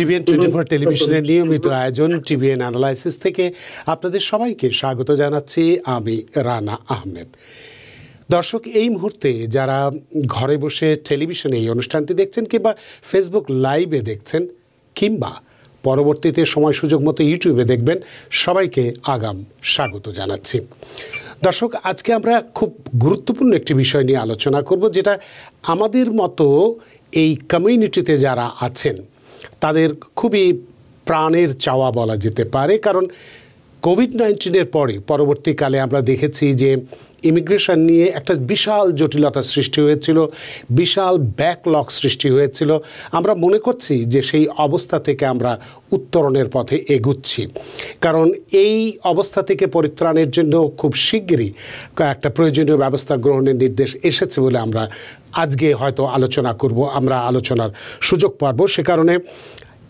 TVN twenty four টেলিভিশনের নিয়মিত আয়োজন টিভিএন অ্যানালাইসিস থেকে আপনাদের সবাইকে স্বাগত জানাচ্ছি আমি রানা আহমেদ। দর্শক, এই মুহূর্তে যারা ঘরে বসে টেলিভিশনে এই অনুষ্ঠানটি দেখছেন কিংবা ফেসবুক লাইভে দেখছেন কিংবা পরবর্তীতে সময় সুযোগ মতো ইউটিউবে দেখবেন, সবাইকে আগাম স্বাগত জানাচ্ছি। দর্শক, আজকে আমরা খুব গুরুত্বপূর্ণ একটি বিষয় নিয়ে আলোচনা করব, যেটা আমাদের মতো এই কমিউনিটিতে যারা আছেন তাদের খুবই প্রাণের চাওয়া বলা যেতে পারে। কারণ কোভিড নাইন্টিনের পরে পরবর্তীকালে আমরা দেখেছি যে ইমিগ্রেশন নিয়ে একটা বিশাল জটিলতা সৃষ্টি হয়েছিল, বিশাল ব্যাকলগ সৃষ্টি হয়েছিল। আমরা মনে করছি যে সেই অবস্থা থেকে আমরা উত্তরণের পথে এগুচ্ছি। কারণ এই অবস্থা থেকে পরিত্রাণের জন্য খুব শিগগিরই একটা প্রয়োজনীয় ব্যবস্থা গ্রহণের নির্দেশ এসেছে বলে আমরা আজকে হয়তো আলোচনা করব, আমরা আলোচনার সুযোগ পাবো। সে কারণে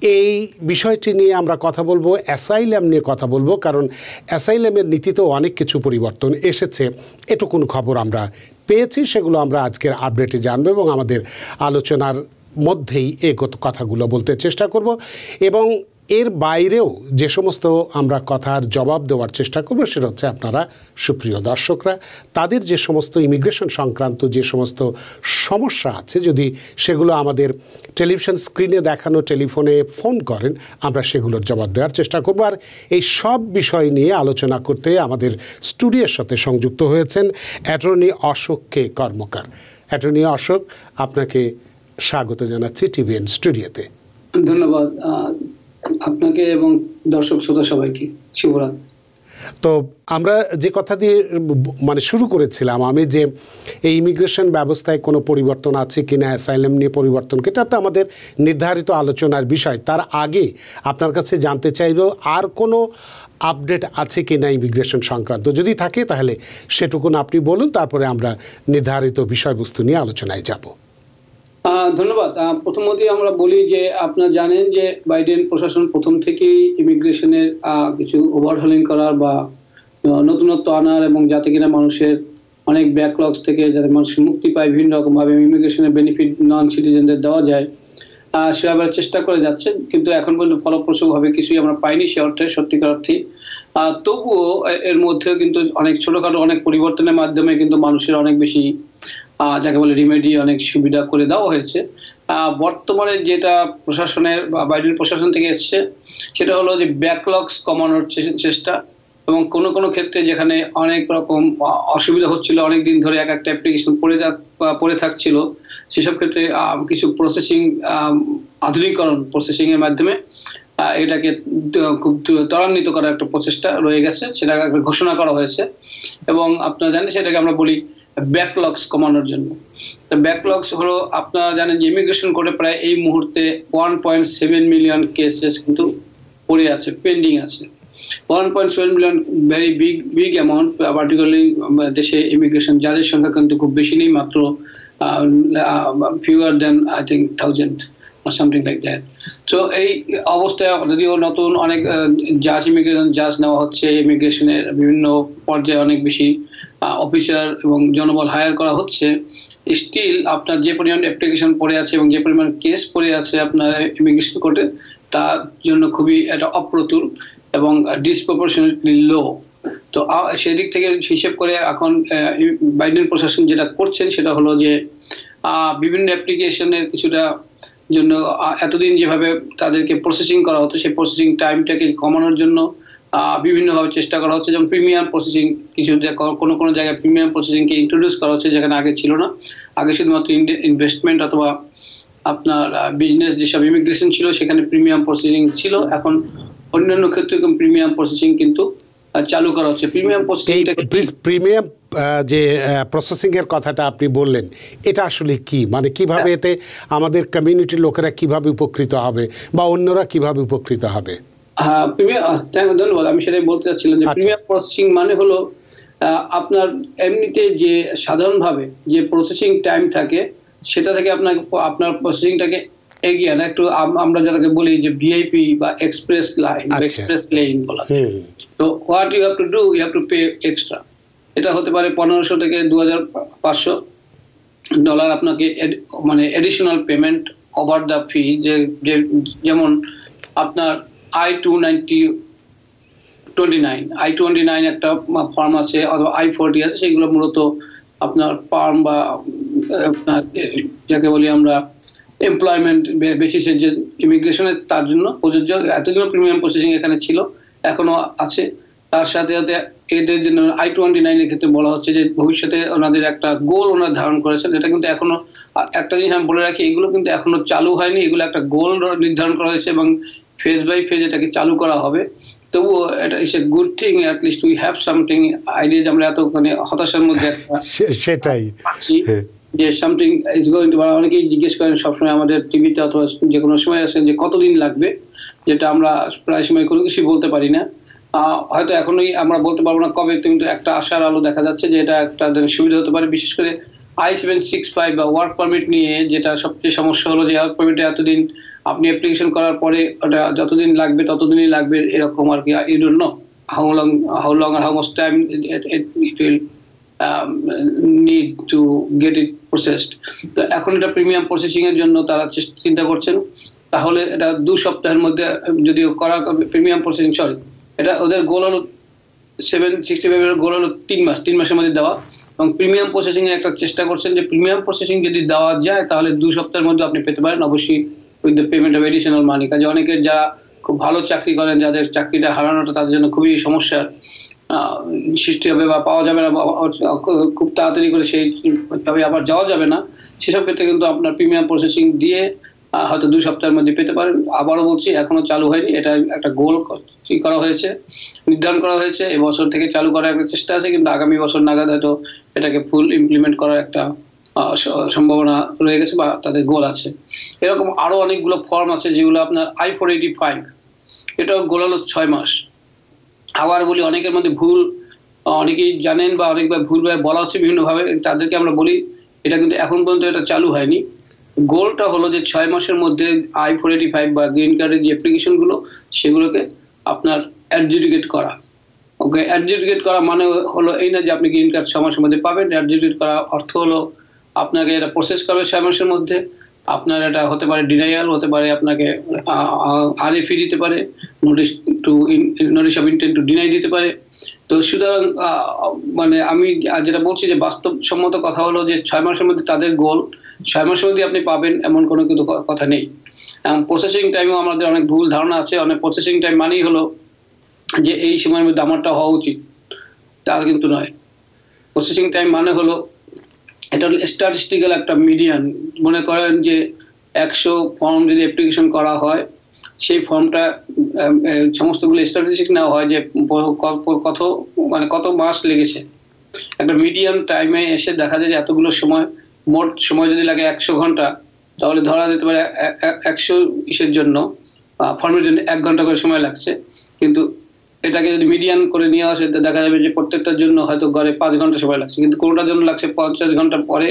এই বিষয়টি নিয়ে আমরা কথা বলব, অ্যাসাইলাম নিয়ে কথা বলব, কারণ অ্যাসাইলামের নীতিতেও অনেক কিছু পরিবর্তন এসেছে। এটুকুন খবর আমরা পেয়েছি, সেগুলো আমরা আজকের আপডেটে জানব এবং আমাদের আলোচনার মধ্যেই এ কথাগুলো বলতে চেষ্টা করব। এবং এর বাইরেও যে সমস্ত আমরা কথার জবাব দেওয়ার চেষ্টা করব, সেটা হচ্ছে আপনারা সুপ্রিয় দর্শকরা, তাদের যে সমস্ত ইমিগ্রেশন সংক্রান্ত যে সমস্ত সমস্যা আছে, যদি সেগুলো আমাদের টেলিভিশন স্ক্রিনে দেখানো টেলিফোনে ফোন করেন, আমরা সেগুলোর জবাব দেওয়ার চেষ্টা করব। আর এই সব বিষয় নিয়ে আলোচনা করতে আমাদের স্টুডিওর সাথে সংযুক্ত হয়েছেন attorney Ashok K Karmakar. Attorney Ashok, আপনাকে স্বাগত জানাচ্ছি টিভিএন স্টুডিওতে ধন্যবাদ আপনাকে এবং দর্শক শ্রোতা সবাইকে শুভরাত। তো আমরা যে কথা দিয়ে মানে শুরু করেছিলাম, আমি যে এই ইমিগ্রেশন ব্যবস্থায় কোনো পরিবর্তন আছে কি না অ্যাসাইলাম নিয়ে পরিবর্তন এটা তো আমাদের নির্ধারিত আলোচনার বিষয়। তার আগে আপনার কাছে জানতে চাইব, আর কোনো আপডেট আছে কি না ইমিগ্রেশন সংক্রান্ত? যদি থাকে তাহলে সেটুকুন আপনি বলুন, তারপরে আমরা নির্ধারিত বিষয়বস্তু নিয়ে আলোচনায় যাব। ধন্যবাদ। প্রথমতই আমরা বলি যে আপনারা জানেন যে বাইডেন প্রশাসন প্রথম থেকেই ইমিগ্রেশনের কিছু ওভারহলিং করার বা নতুনত্ব আনার এবং যাতে কিনা মানুষের অনেক ব্যাকলগস থেকে যাতে মানুষ মুক্তি পায়, বিভিন্ন রকম ভাবে ইমিগ্রেশনের বেনিফিট নন সিটিজেনদের দেওয়া যায় সেভাবে চেষ্টা করে যাচ্ছে কিন্তু এখন পর্যন্ত ফলপ্রসূভাবে কিছুই আমরা পাইনি সে অর্থে, সত্যিকার অর্থে। তবুও এর মধ্যেও কিন্তু অনেক ছোটখাটো, অনেক পরিবর্তনের মাধ্যমে কিন্তু মানুষের অনেক বেশি যাকে বলে রিমেডি অনেক সুবিধা করে দেওয়া হয়েছে। বর্তমানে যেটা প্রশাসনের বাইডেন প্রশাসন থেকে এসছে, সেটা হলো যে ব্যাকলগস কমানোর চেষ্টা এবং কোনো কোনো ক্ষেত্রে যেখানে অনেক রকম অসুবিধা হচ্ছিল, অনেক দিন ধরে এক একটা অ্যাপ্লিকেশন পড়ে পড়ে থাকছিল, সেসব ক্ষেত্রে কিছু প্রসেসিং আধুনিকরণ প্রসেসিং এর মাধ্যমে এটাকে খুব ত্বরান্বিত করার একটা প্রচেষ্টা রয়ে গেছে, সেটা ঘোষণা করা হয়েছে। এবং আপনারা জানেন সেটাকে আমরা বলি ব্যাকলগস কমানোর জন্য। ব্যাকলগস হলো, আপনারা জানেন যে ইমিগ্রেশন কোর্টে প্রায় এই মুহূর্তে one point seven million cases কিন্তু পড়ে আছে পেন্ডিং আছে। One point seven million very big big amount particularly দেশে ইমিগ্রেশন যাদের সংখ্যা কিন্তু খুব বেশি নেই, মাত্র fewer than I think thousand something like that তো এই অবস্থায় যদিও নতুন অনেক জাজ ইমিগ্রেশন জাজ নেওয়া হচ্ছে ইমিগ্রেশনের বিভিন্ন পর্যায়ে অনেক বেশি অফিসার এবং জনবল হায়ার করা হচ্ছে। স্টিল আপনার যে পরিমাণ অ্যাপ্লিকেশন পড়ে আছে এবং যে পরিমাণ কেস পড়ে আছে আপনার ইমিগ্রেশন কোর্টে তার জন্য খুবই একটা অপ্রতুল এবং ডিসপ্রপোর্শনেটলি লো তো সেদিক থেকে হিসেব করে এখন বাইডেন প্রশাসন যেটা করছেন সেটা হলো যে বিভিন্ন অ্যাপ্লিকেশনের কিছুটা জন্য এতদিন যেভাবে তাদেরকে প্রসেসিং করা হতো, সেই প্রসেসিং টাইমটাকে কমানোর জন্য বিভিন্নভাবে চেষ্টা করা হচ্ছে। যেমন প্রিমিয়াম প্রসেসিং কিছু কোনো কোনো জায়গায় প্রিমিয়াম প্রসেসিংকে ইন্ট্রোডিউস করা হচ্ছে, যেখানে আগে ছিল না। আগে শুধুমাত্র ইনভেস্টমেন্ট অথবা আপনার বিজনেস যেসব ইমিগ্রেশন ছিল, সেখানে প্রিমিয়াম প্রসেসিং ছিল। এখন অন্যান্য ক্ষেত্রে প্রিমিয়াম প্রসেসিং কিন্তু চালু করা হচ্ছে। প্রিমিয়াম প্রিমিয়াম যে প্রসেসিং এর কথাটা আপনি বললেন এটা আসলে কি? মানে কীভাবে এতে আমাদের কমিউনিটির লোকেরা কীভাবে উপকৃত হবে বা অন্যরা কীভাবে উপকৃত হবে? হ্যাঁ ধন্যবাদ। আমি সেটাই বলতে চাচ্ছিলাম যে প্রিমিয়াম প্রসেসিং মানে হলো আপনার এমনিতে যে সাধারণভাবে যে প্রসেসিং টাইম থাকে সেটা থেকে আপনার আপনার প্রসেসিংটাকে এগিয়ে না একটু আমরা যাদেরকে বলি যে ভিআইপি বা এক্সপ্রেস লাইন এক্সপ্রেস লেন বলা তো what you have to do you have to pay extra এটা হতে পারে পনেরোশো থেকে দু হাজার পাঁচশো ডলার আপনাকে মানে additional payment over the fee যে যেমন আপনার I two ninety twenty nine I twenty nine একটা ফর্ম আছে, অথবা আই ফোরটি আছে, সেগুলো মূলত আপনার ফার্ম বা, আপনার যাকে বলি আমরা এমপ্লয়মেন্ট বেসিসের যে ইমিগ্রেশনের তার জন্য প্রযোজ্য। এতদিনও প্রিমিয়াম প্রসেসিং এখানে ছিল। এখনও আছে। তার সাথে সাথে এদের জন্য আই টোয়েন্টি নাইনের ক্ষেত্রে বলা হচ্ছে যে ভবিষ্যতে ওনাদের একটা গোল ওনারা ধারণ করেছেন এটা কিন্তু এখনও একটা জিনিস আমি বলে রাখি এগুলো কিন্তু এখনও চালু হয়নি এগুলো একটা গোল নির্ধারণ করা হয়েছে এবং ফেজ বাই ফেজ এটাকে চালু করা হবে। তবুও এটা is a good thing at least we have something idea আমরা এত মানে হতাশার মধ্যে সেটাই। যে সামথিং ইজ গোয়িং টু অনেকেই জিজ্ঞেস করেন সবসময় আমাদের টিভিতে অথবা যে কোনো সময় আসেন যে কতদিন লাগবে? যেটা আমরা প্রায় সময় কোনো কিছুই বলতে পারি না। হয়তো এখনোই আমরা বলতে পারব না কবে, কিন্তু একটা আশার আলো দেখা যাচ্ছে যে এটা একটা সুবিধা হতে পারে। বিশেষ করে আই সেভেন সিক্স ফাইভ বা ওয়ার্ক পারমিট নিয়ে যেটা সবচেয়ে সমস্যা হলো যে ওয়ার্ক পারমিটে এতদিন আপনি অ্যাপ্লিকেশন করার পরে ওটা যতদিন লাগবে, ততদিনই লাগবে এরকম আর কি। You don't know how long how long R how much time it will need to get it processed তো এখন এটা প্রিমিয়াম প্রসেসিং এর জন্য তারা চিন্তা করছেন। তাহলে এটা দু সপ্তাহের মধ্যে যদি করা প্রিমিয়াম প্রসেসিং সরি এটা ওদের গোল হলো সেভেন সিক্সটি ফাইভের গোল হলো তিন মাস, তিন মাসের মধ্যে দেওয়া। এবং প্রিমিয়াম প্রসেসিং এর একটা চেষ্টা করছেন যে প্রিমিয়াম প্রসেসিং যদি দেওয়া যায়, তাহলে দু সপ্তাহের মধ্যে আপনি পেতে পারেন। অবশ্যই with the payment of additional money কাজে অনেকের যারা খুব ভালো চাকরি করেন, যাদের চাকরিটা হারানোটা তাদের জন্য খুবই সমস্যার সৃষ্টি হবে বা পাওয়া যাবে না খুব তাড়াতাড়ি করে সেই তবে আবার যাওয়া যাবে না, সেসব ক্ষেত্রে কিন্তু আপনার প্রিমিয়াম প্রসেসিং দিয়ে হয়তো দুই সপ্তাহের মধ্যে পেতে পারেন। আবারও বলছি, এখনও চালু হয়নি। এটা একটা গোল করা হয়েছে, নির্ধারণ করা হয়েছে। এবছর থেকে চালু করার একটা চেষ্টা আছে, কিন্তু আগামী বছর নাগাদ হয়তো এটাকে ফুল ইমপ্লিমেন্ট করার একটা সম্ভাবনা রয়ে গেছে বা তাদের গোল আছে। এরকম আরও অনেকগুলো ফর্ম আছে, যেগুলো আপনার আই ফোর এইটি ফাইভ এটাও গোল হলো ছয় মাস। আবার বলি, অনেকের মধ্যে ভুল, অনেকেই জানেন বা অনেকবার ভুলভাবে বলা হচ্ছে বিভিন্নভাবে, তাদেরকে আমরা বলি, এটা কিন্তু এখন পর্যন্ত এটা চালু হয়নি। গোলটা হলো যে ছয় মাসের মধ্যে আই ফোর এইটি ফাইভ বা গ্রিন কার্ডের যে অ্যাপ্লিকেশনগুলো সেগুলোকে আপনার অ্যাডজুডিকেট করা। ওকে অ্যাডজুডিকেট করা মানে হলো এই না যে আপনি গ্রিন কার্ড ছয় মাসের মধ্যে পাবেন। অ্যাডজুডিকেট করা অর্থ হলো, আপনাকে এটা প্রসেস করবে ছয় মাসের মধ্যে। আপনার এটা হতে পারে ডিনাইয়াল হতে পারে আপনাকে আরএফি দিতে পারে notice to notice of intent to deny দিতে পারে। তো সুতরাং মানে আমি যেটা বলছি যে বাস্তবসম্মত কথা হলো যে ছয় মাসের মধ্যে তাদের গোল ছয় মাসের মধ্যে আপনি পাবেন এমন কোনো কিন্তু কথা নেই। এবং প্রসেসিং টাইমেও আমাদের অনেক ভুল ধারণা আছে, অনেক প্রসেসিং টাইম মানেই হলো যে এই সময়ের মধ্যে আমারটা হওয়া উচিত। তা কিন্তু নয়। প্রসেসিং টাইম মানে হলো এটা স্ট্যাটিস্টিক্যাল একটা মিডিয়ান মনে করেন যে একশো ফর্ম যদি অ্যাপ্লিকেশন করা হয়, সেই ফর্মটা সমস্তগুলো স্ট্যাটিস্টিক নেওয়া হয় যে কত মানে কত মাস লেগেছে। একটা মিডিয়াম টাইমে এসে দেখা যায় যে এতগুলো সময়, মোট সময় যদি লাগে একশো ঘণ্টা, তাহলে ধরা যেতে পারে একশো ইসের জন্য ফর্মের জন্য এক ঘণ্টা করে সময় লাগছে। কিন্তু এটাকে যদি মিডিয়ান করে নিয়ে আসে দেখা যাবে যে প্রত্যেকটার জন্য হয়তো ঘরে পাঁচ ঘণ্টা সময় লাগছে। কিন্তু কোনটার জন্য লাগছে পঞ্চাশ ঘণ্টা পরে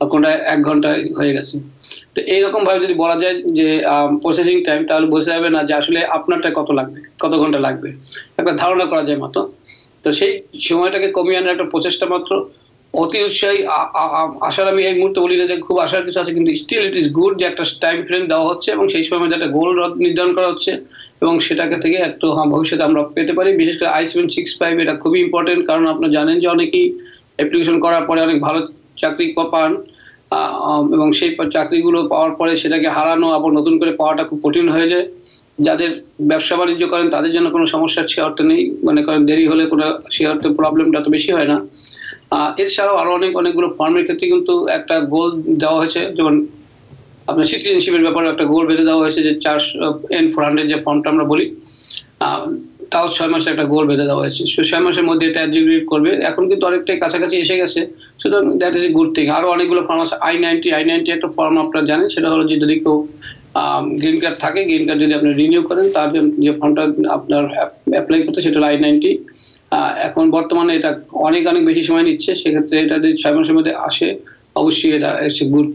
আর কোনটা এক ঘণ্টা হয়ে গেছে। তো এইরকম ভাবে যদি বলা যায় যে প্রসেসিং টাইম তাহলে বোঝা যাবে না যে আসলে আপনারটা কত লাগবে, কত ঘণ্টা লাগবে। একটা ধারণা করা যায় মতো তো সেই সময়টাকে কমিয়ে আনার একটা প্রচেষ্টা মাত্র। অতি উৎসাহী আশার আমি এই মুহূর্তে বলি না যে খুব আশার কিছু আছে কিন্তু স্টিল ইট ইজ গুড যে একটা টাইম ফ্রেম দেওয়া হচ্ছে এবং সেই সময় একটা গোল নির্ধারণ করা হচ্ছে এবং সেটাকে থেকে একটু হ্যাঁ, ভবিষ্যতে আমরা পেতে পারি। বিশেষ করে আই সেভেন সিক্স ফাইভ এটা খুবই ইম্পর্টেন্ট কারণ আপনারা জানেন যে অনেকেই অ্যাপ্লিকেশন করার পরে অনেক ভালো চাকরি পান এবং সেই চাকরিগুলো পাওয়ার পরে সেটাকে হারানো আবার নতুন করে পাওয়াটা খুব কঠিন হয়ে যায়। যাদের ব্যবসা বাণিজ্য করেন তাদের জন্য কোনো সমস্যার সে অর্থ নেই। মনে করেন দেরি হলে কোনো সে অর্থে প্রবলেমটা তো বেশি হয় না। এছাড়াও আরও অনেক, অনেকগুলো ফর্মের ক্ষেত্রে কিন্তু একটা গোল দেওয়া হয়েছে, যেমন আপনার সিটিজেনশিপের ব্যাপারে একটা গোল বেঁধে দেওয়া হয়েছে যে চারশো এন ফোর হান্ড্রেড যে ফর্মটা আমরা বলি তাও ছয় মাসে একটা গোল বেঁধে দেওয়া হয়েছে। সো ছয় মাসের মধ্যে এটা এক্সিকিউট করবে। এখন কিন্তু অনেকটাই কাছাকাছি এসে গেছে। সুতরাং that is a good thing আরও অনেকগুলো ফর্ম আছে আই নাইনটি আই নাইনটি একটা ফর্ম আপনারা জানেন, সেটা হলো যে যদি কেউ গ্রিন কার্ড থাকে গ্রিন কার্ড যদি আপনি রিনিউ করেন, তার যে ফর্মটা আপনার অ্যাপ্লাই করতে, সেটা হলো আই নাইনটি এখন বর্তমানে এটা অনেক অনেক বেশি সময় নিচ্ছে। সেক্ষেত্রে এটা যদি ছয় মাসের মধ্যে আসে, অবশ্যই এটা এসে গুড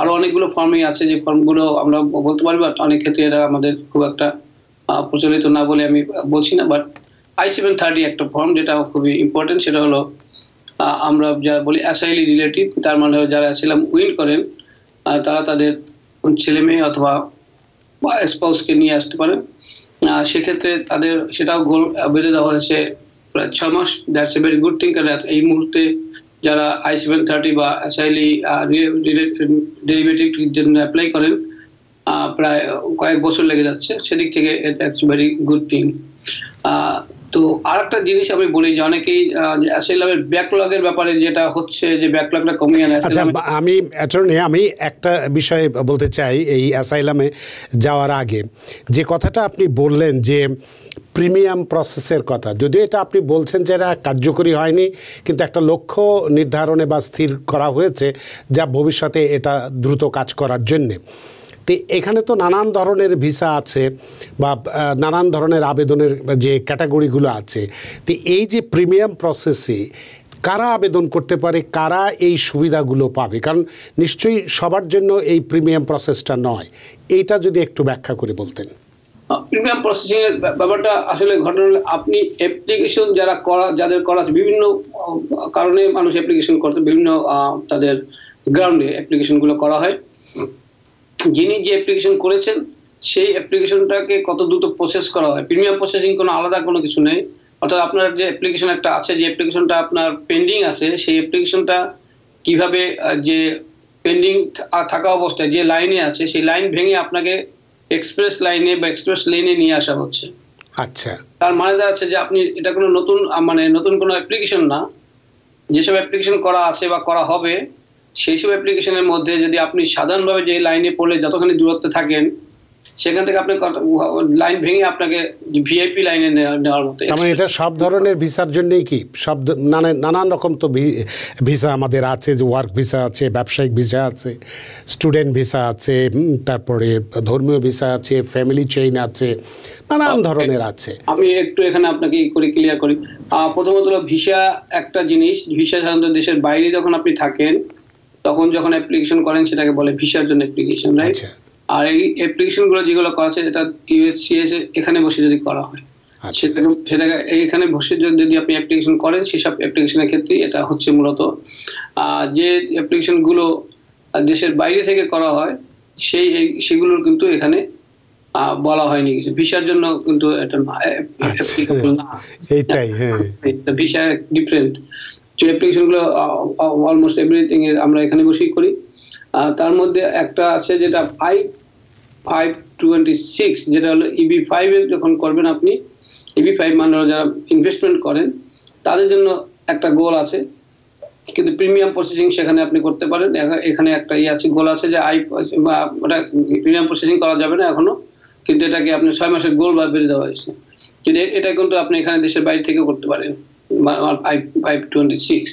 আরও অনেকগুলো ফর্মই আছে, যে ফর্মগুলো আমরা বলতে পারি বাট অনেক ক্ষেত্রে এটা আমাদের খুব একটা প্রচলিত না বলে আমি বলছি না বাট আই সেভেন থার্টি একটা ফর্ম যেটা খুবই ইম্পর্টেন্ট সেটা হলো আমরা যা বলি অ্যাসাইলি রিলেটিভ তার মানে যারা অ্যাসাইলাম উইন করেন তারা তাদের ছেলে মেয়ে অথবা স্পাউসকে নিয়ে আসতে পারেন। সেক্ষেত্রে তাদের সেটাও গোল বেঁধে দেওয়া হয়েছে প্রায় ছ মাস। That's a very good thing কারণ এই মুহূর্তে যারা আই সেভেন থার্টি বা এসআইলি ডেরিভেটিভ জন্য অ্যাপ্লাই করেন প্রায় কয়েক বছর লেগে যাচ্ছে। সেদিক থেকে ইটস ভেরি গুড থিং তো আর একটা জিনিস আমি বলি যে অনেকেই অ্যাসাইলামের ব্যাকলগের ব্যাপারে যেটা হচ্ছে যে ব্যাকলগটা কমিয়ে আনে আচ্ছা আমি অ্যাটর্নি আমি একটা বিষয় বলতে চাই এই অ্যাসাইলামে যাওয়ার আগে। যে কথাটা আপনি বললেন যে প্রিমিয়াম প্রসেসের কথা যদিও এটা আপনি বলছেন যে এটা কার্যকরী হয়নি কিন্তু একটা লক্ষ্য নির্ধারণে বা স্থির করা হয়েছে যা ভবিষ্যতে এটা দ্রুত কাজ করার জন্যে। তো এখানে তো নানান ধরনের ভিসা আছে বা নানান ধরনের আবেদনের যে ক্যাটাগরিগুলো আছে। তো এই যে প্রিমিয়াম প্রসেসে কারা আবেদন করতে পারে, কারা এই সুবিধাগুলো পাবে? কারণ নিশ্চয়ই সবার জন্য এই প্রিমিয়াম প্রসেসটা নয়। এইটা যদি একটু ব্যাখ্যা করে বলতেন। প্রিমিয়াম প্রসেসিং এর ব্যা- ব্যাপারটা আসলে ঘটনা আপনি অ্যাপ্লিকেশন যারা করা, যাদের করা আছে, বিভিন্ন কারণে মানুষ অ্যাপ্লিকেশন করতে, বিভিন্ন তাদের গ্রাউন্ডে অ্যাপ্লিকেশনগুলো করা হয়। যিনি যে অ্যাপ্লিকেশন করেছেন সেই অ্যাপ্লিকেশনটাকে কত দ্রুত প্রসেস করা হয়? প্রিমিয়াম প্রসেসিং কোনো আলাদা কোনো কিছু নেই। অর্থাৎ আপনার যে অ্যাপ্লিকেশন একটা আছে যে অ্যাপ্লিকেশনটা আপনার পেন্ডিং আছে সেই অ্যাপ্লিকেশনটা কীভাবে যে পেন্ডিং থাকা অবস্থায় যে লাইনে আছে সেই লাইন ভেঙে আপনাকে এক্সপ্রেস লাইনে বা এক্সপ্রেস লেনে নিয়ে আসা হচ্ছে। আচ্ছা। তার মানে দাঁড়াচ্ছে যে আপনি এটা কোনো নতুন মানে নতুন কোনো অ্যাপ্লিকেশন না। যেসব অ্যাপ্লিকেশন করা আছে বা করা হবে সেই সব অ্যাপ্লিকেশনের মধ্যে যদি আপনি সাধারণভাবে যে লাইনে পড়লে যতখানি দূরত্বে থাকেন সেখান থেকে আপনি লাইন ভেঙে আপনাকে ভিআইপি লাইনে নেওয়ার মতো মানে এটা সব ধরনের ভিসার জন্যই কি? সব নানা নানান রকম তো ভিসা আমাদের আছে যে ওয়ার্ক ভিসা আছে ব্যবসায়িক ভিসা আছে স্টুডেন্ট ভিসা আছে তারপরে ধর্মীয় ভিসা আছে ফ্যামিলি চেইন আছে নানান ধরনের আছে। আমি একটু এখানে আপনাকে করে ক্লিয়ার করি। প্রথমত হলো ভিসা একটা জিনিস ভিসা সাধারণত দেশের বাইরে যখন আপনি থাকেন তখন যখন অ্যাপ্লিকেশন করেন সেটাকে বলে ভিসার জন্য অ্যাপ্লিকেশন রাইট আচ্ছা। আর এই অ্যাপ্লিকেশনগুলো যেগুলো করা আছে এটা ইউএসসিএস এখানে বসে যদি করা হয় আচ্ছা। সেটাকে সেটাকে এইখানে বসে যদি আপনি অ্যাপ্লিকেশন করেন সেসব অ্যাপ্লিকেশনের ক্ষেত্রে এটা হচ্ছে মূলত। যে অ্যাপ্লিকেশনগুলো দেশের বাইরে থেকে করা হয় সেই সেগুলোর কিন্তু এখানে আহ, বলা হয়নি কিছু। ভিসার জন্য কিন্তু এটা না, আচ্ছা। না। এইটাই হ্যাঁ। ভিসা ডিফারেন্ট যে অ্যাপ্লিকেশনগুলো অলমোস্ট এভরিথিং আমরা এখানে বসেই করি। তার মধ্যে একটা আছে যেটা ফাইভ ফাইভ টোয়েন্টি সিক্স যেটা হলো ইবি ফাইভ এর যখন করবেন আপনি ইবি ফাইভ মানে যারা ইনভেস্টমেন্ট করেন, তাদের জন্য একটা গোল আছে। কিন্তু প্রিমিয়াম প্রসেসিং সেখানে আপনি করতে পারেন। এখানে একটা ইয়ে আছে গোল আছে যে আই, বা ওটা প্রিমিয়াম প্রসেসিং করা যাবে না এখনও, কিন্তু এটাকে আপনি ছয় মাসের গোল বা বেড়ে দেওয়া হয়েছে। কিন্তু এটা কিন্তু আপনি এখানে দেশের বাইরে থেকে করতে পারেন। ফাইভ টোয়েন্টি সিক্স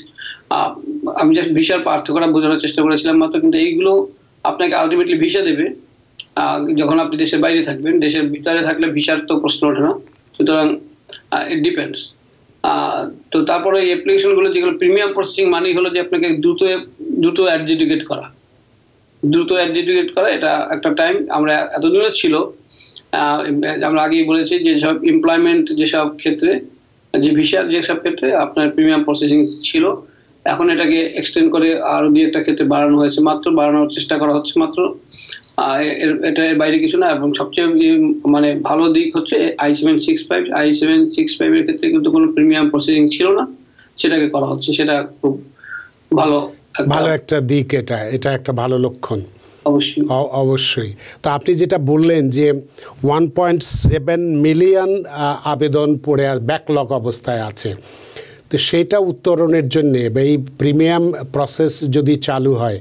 আমি জাস্ট ভিসার পার্থক্যটা বোঝানোর চেষ্টা করেছিলাম মাত্র, কিন্তু এইগুলো আপনাকে আলটিমেটলি ভিসা দেবে। যখন আপনি দেশের বাইরে থাকবেন, দেশের ভিতরে থাকলে ভিসার তো প্রশ্ন ওঠে না। সুতরাং ইট ডিপেন্ডস তো তারপরে এই অ্যাপ্লিকেশনগুলো যেগুলো প্রিমিয়াম প্রসেসিং মানেই হলো যে আপনাকে দ্রুত দ্রুত অ্যাডজুডিকেট করা। দ্রুত অ্যাডজুডিকেট করা, এটা একটা টাইম আমরা এতদিনও ছিল। আমরা আগেই বলেছি যেসব এমপ্লয়মেন্ট যেসব ক্ষেত্রে যে ভিসার যেসব ক্ষেত্রে আপনার প্রিমিয়াম প্রসেসিং ছিল এখন এটাকে এক্সটেন্ড করে আরও দুই একটা ক্ষেত্রে বাড়ানো হয়েছে। মাত্র বাড়ানোর চেষ্টা করা হচ্ছে মাত্র। আহ, এর- এটা এর বাইরে কিছু না এবং সবচেয়ে মানে ভালো দিক হচ্ছে I seven six five I seven six ফাইভের ক্ষেত্রে কিন্তু কোনো প্রিমিয়াম প্রসেসিং ছিল না। সেটাকে করা হচ্ছে। সেটা খুব ভালো ভালো একটা দিক এটা। এটা একটা ভালো লক্ষণ। অবশ্যই। অবশ্যই। তো আপনি যেটা বললেন যে ওয়ান পয়েন্ট সেভেন মিলিয়ন আবেদন পড়ে ব্যাকলগ অবস্থায় আছে। তো সেটা উত্তরণের জন্যে বা এই প্রিমিয়াম প্রসেস যদি চালু হয়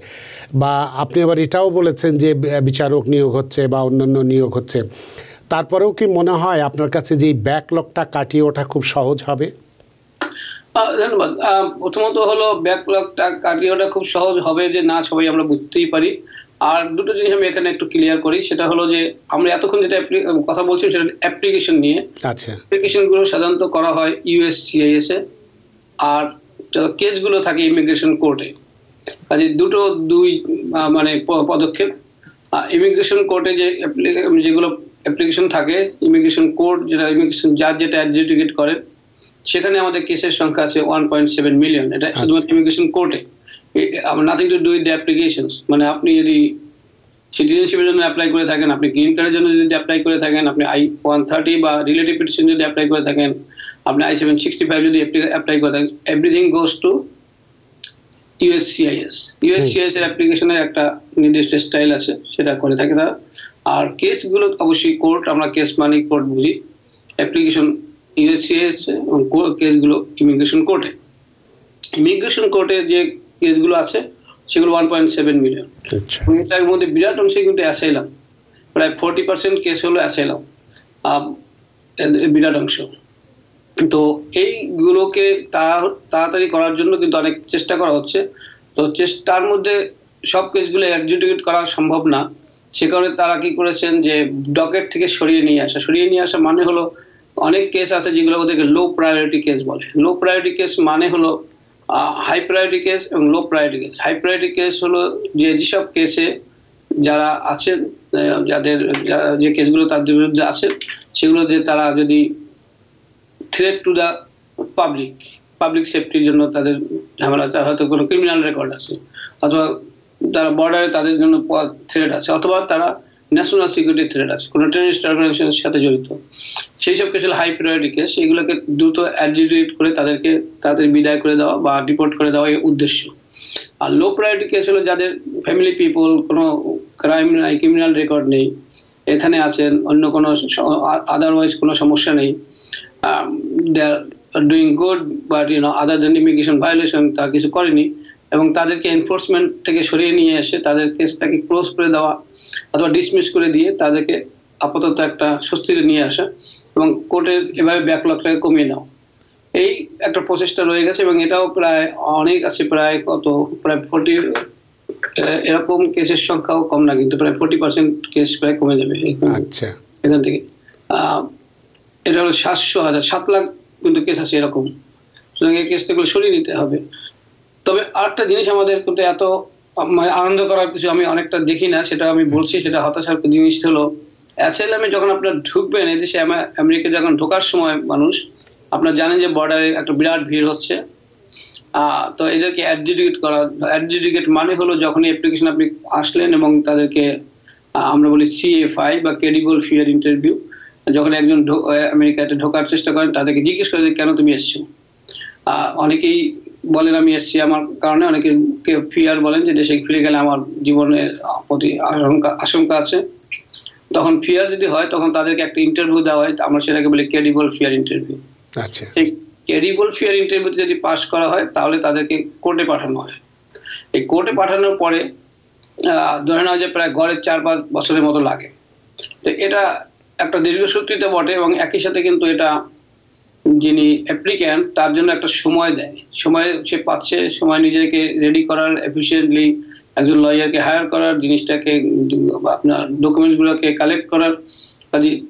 বা আপনি আবার এটাও বলেছেন যে বিচারক নিয়োগ হচ্ছে বা অন্যান্য নিয়োগ হচ্ছে তারপরেও কি মনে হয় আপনার কাছে যে ব্যাকলগটা কাটিয়ে ওঠা খুব সহজ হবে? ধন্যবাদ। প্রথমত হলো ব্যাকলগটা কাটিয়ে ওঠা খুব সহজ হবে যে না সবাই আমরা বুঝতেই পারি। আর দুটো জিনিস আমি এখানে একটু ক্লিয়ার করি সেটা হলো যে আমরা এতক্ষণ যেটা কথা বলছি সেটা অ্যাপ্লিকেশন নিয়ে। আচ্ছা। অ্যাপ্লিকেশনগুলো সাধারণত করা হয় ইউএসসিআইএস এ আর কেসগুলো থাকে ইমিগ্রেশন কোর্টে কাজে দুটো দুই মানে পদক্ষেপ। ইমিগ্রেশন কোর্টে যে যেগুলো অ্যাপ্লিকেশন থাকে ইমিগ্রেশন কোর্ট যেটা ইমিগ্রেশন জাজ যেটা অ্যাডজুডিকেট করে সেখানে আমাদের কেসের সংখ্যা আছে ওয়ান পয়েন্ট সেভেন মিলিয়ন এটা শুধুমাত্র ইমিগ্রেশন কোর্টে nothing to do with the application মানে আপনি যদি সিটিজেনশিপের জন্য অ্যাপ্লাই করে থাকেন, আপনি গ্রিন কার্ডের জন্য যদি অ্যাপ্লাই করে থাকেন, আপনি আই ওয়ান থার্টি বা রিলেটিভ পিটিশন যদি অ্যাপ্লাই করে থাকেন, আপনি আই সেভেন সিক্সটি ফাইভ যদি অ্যাপ্লাই করে থাকেন everything goes to USCIS USCIS এর অ্যাপ্লিকেশনের একটা নির্দিষ্ট স্টাইল আছে, সেটা করে থাকে তারা। আর কেসগুলো অবশ্যই কোর্ট আমরা কেস মানি কোর্ট বুঝি। অ্যাপ্লিকেশন ইউএসসিআইএস কেসগুলো ইমিগ্রেশন কোর্টে ইমিগ্রেশন কোর্টে যে কেসগুলো আছে সেগুলো ওয়ান পয়েন্ট সেভেন মিলিয়ন এটার মধ্যে বিরাট অংশে কিন্তু অ্যাসাইলাম প্রায় ফোরটি পার্সেন্ট কেস হলো অ্যাসাইলাম বিরাট অংশ। তো এইগুলোকে তাড়া- তাড়াতাড়ি করার জন্য কিন্তু অনেক চেষ্টা করা হচ্ছে। তো চেষ্টার মধ্যে সব কেসগুলো অ্যাডজুডিকেট করা সম্ভব না। সে কারণে তারা কি করেছেন যে ডকেট থেকে সরিয়ে নিয়ে আসা। সরিয়ে নিয়ে আসা মানে হলো অনেক কেস আছে যেগুলো ওদেরকে লো প্রায়োরিটি কেস বলে। লো প্রায়োরিটি কেস মানে হলো হাই প্রায়োরিটি কেস এবং low priority case high priority case হলো যে যেসব কেসে যারা আছেন যাদের, যা- কেসগুলো তাদের বিরুদ্ধে আছে সেগুলো যে তারা যদি threat to the public public সেফটির জন্য তাদের ঝামেলা হয়তো কোনো ক্রিমিনাল রেকর্ড আছে, অথবা তারা বর্ডারে তাদের জন্য থ্রেট আছে, অথবা তারা ন্যাশনাল সিকিউরিটি থ্রেট আছে, কোনো টেরিস্ট অর্গানাইজেশনের সাথে জড়িত। সেই সব কেস হাই প্রায়োরিটি কেস এগুলোকে দ্রুত অ্যাডজুডিকেট করে তাদেরকে, তাদের বিদায় করে দেওয়া বা ডিপোর্ট করে দেওয়া এই উদ্দেশ্য। আর লো প্রায়োরিটি কেস হলো যাদের ফ্যামিলি পিপল কোনো ক্রাইম নাই ক্রিমিনাল রেকর্ড নেই, এখানে আছেন, অন্য কোনো আদারওয়াইজ কোনো সমস্যা নেই। Doing good but you know other than immigration violation তা কিছু করেনি। এবং তাদেরকে এনফোর্সমেন্ট থেকে সরিয়ে নিয়ে এসে তাদের কেসটাকে ক্লোজ করে দেওয়া অথবা ডিসমিস করে দিয়ে তাদেরকে আপাতত একটা স্বস্তিতে নিয়ে আসা এবং কোর্টের এভাবে ব্যাকলগটাকে কমিয়ে নেওয়া। এই একটা প্রচেষ্টা রয়ে গেছে এবং এটাও প্রায় অনেক আছে প্রায় কত? প্রায় ফোর্টি এরকম কেসের সংখ্যাও কম না কিন্তু প্রায় ফোর্টি পার্সেন্ট কেস প্রায় কমে যাবে আচ্ছা। এখান থেকে। আহ, এটা হলো সাতশো হাজার সাত লাখ কিন্তু কেস আছে এরকম। সুতরাং এই কেসগুলো সরিয়ে নিতে হবে। তবে আরেকটা জিনিস আমাদের কিন্তু এত আনন্দ করার কিছু আমি অনেকটা দেখি না, সেটা আমি বলছি, সেটা হতাশার জিনিস হলো অ্যাসাইলামে যখন আপনার ঢুকবেন এদেশে আমা- আমেরিকা যখন ঢোকার সময় মানুষ, আপনার জানেন যে বর্ডারে একটা বিরাট ভিড় হচ্ছে। তো এদেরকে অ্যাডজুডিকেট করা অ্যাডজুডিকেট মানে হলো যখন অ্যাপ্লিকেশন আপনি আসলেন এবং তাদেরকে আমরা বলি সিএফআই বা ক্রেডিবল ফিয়ার ইন্টারভিউ যখন একজন আমেরিকাতে ঢোকার চেষ্টা করেন, তাদেরকে জিজ্ঞেস করে কেন তুমি এসছো? অনেকেই বলেন আমি এসেছি আমার কারণে। অনেকে ফিয়ার বলেন যে দেশে ফিরে গেলে আমার জীবনের প্রতি আশঙ্কা আছে। তখন ফিয়ার যদি হয় তখন তাদেরকে একটা ইন্টারভিউ দেওয়া হয়। আমরা সেটাকে বলি ক্রেডিবল ফিয়ার ইন্টারভিউ আচ্ছা। এই ক্রেডিবল ফিয়ার ইন্টারভিউতে যদি পাশ করা হয় তাহলে তাদেরকে কোর্টে পাঠানো হয়। এই কোর্টে পাঠানোর পরে আহ, ধরে নেওয়া যে প্রায় গড়ের চার পাঁচ বছরের মতো লাগে। তো এটা একটা দীর্ঘসূত্রিত বটে এবং একই সাথে কিন্তু এটা যিনি অ্যাপ্লিক্যান্ট তার জন্য একটা সময় দেয়। সময় সে পাচ্ছে, সময় নিজেকে রেডি করার এফিসিয়েন্টলি একজন লয়ারকে হায়ার করার, জিনিসটাকে, আপনার ডকুমেন্টসগুলোকে কালেক্ট করার। কাজে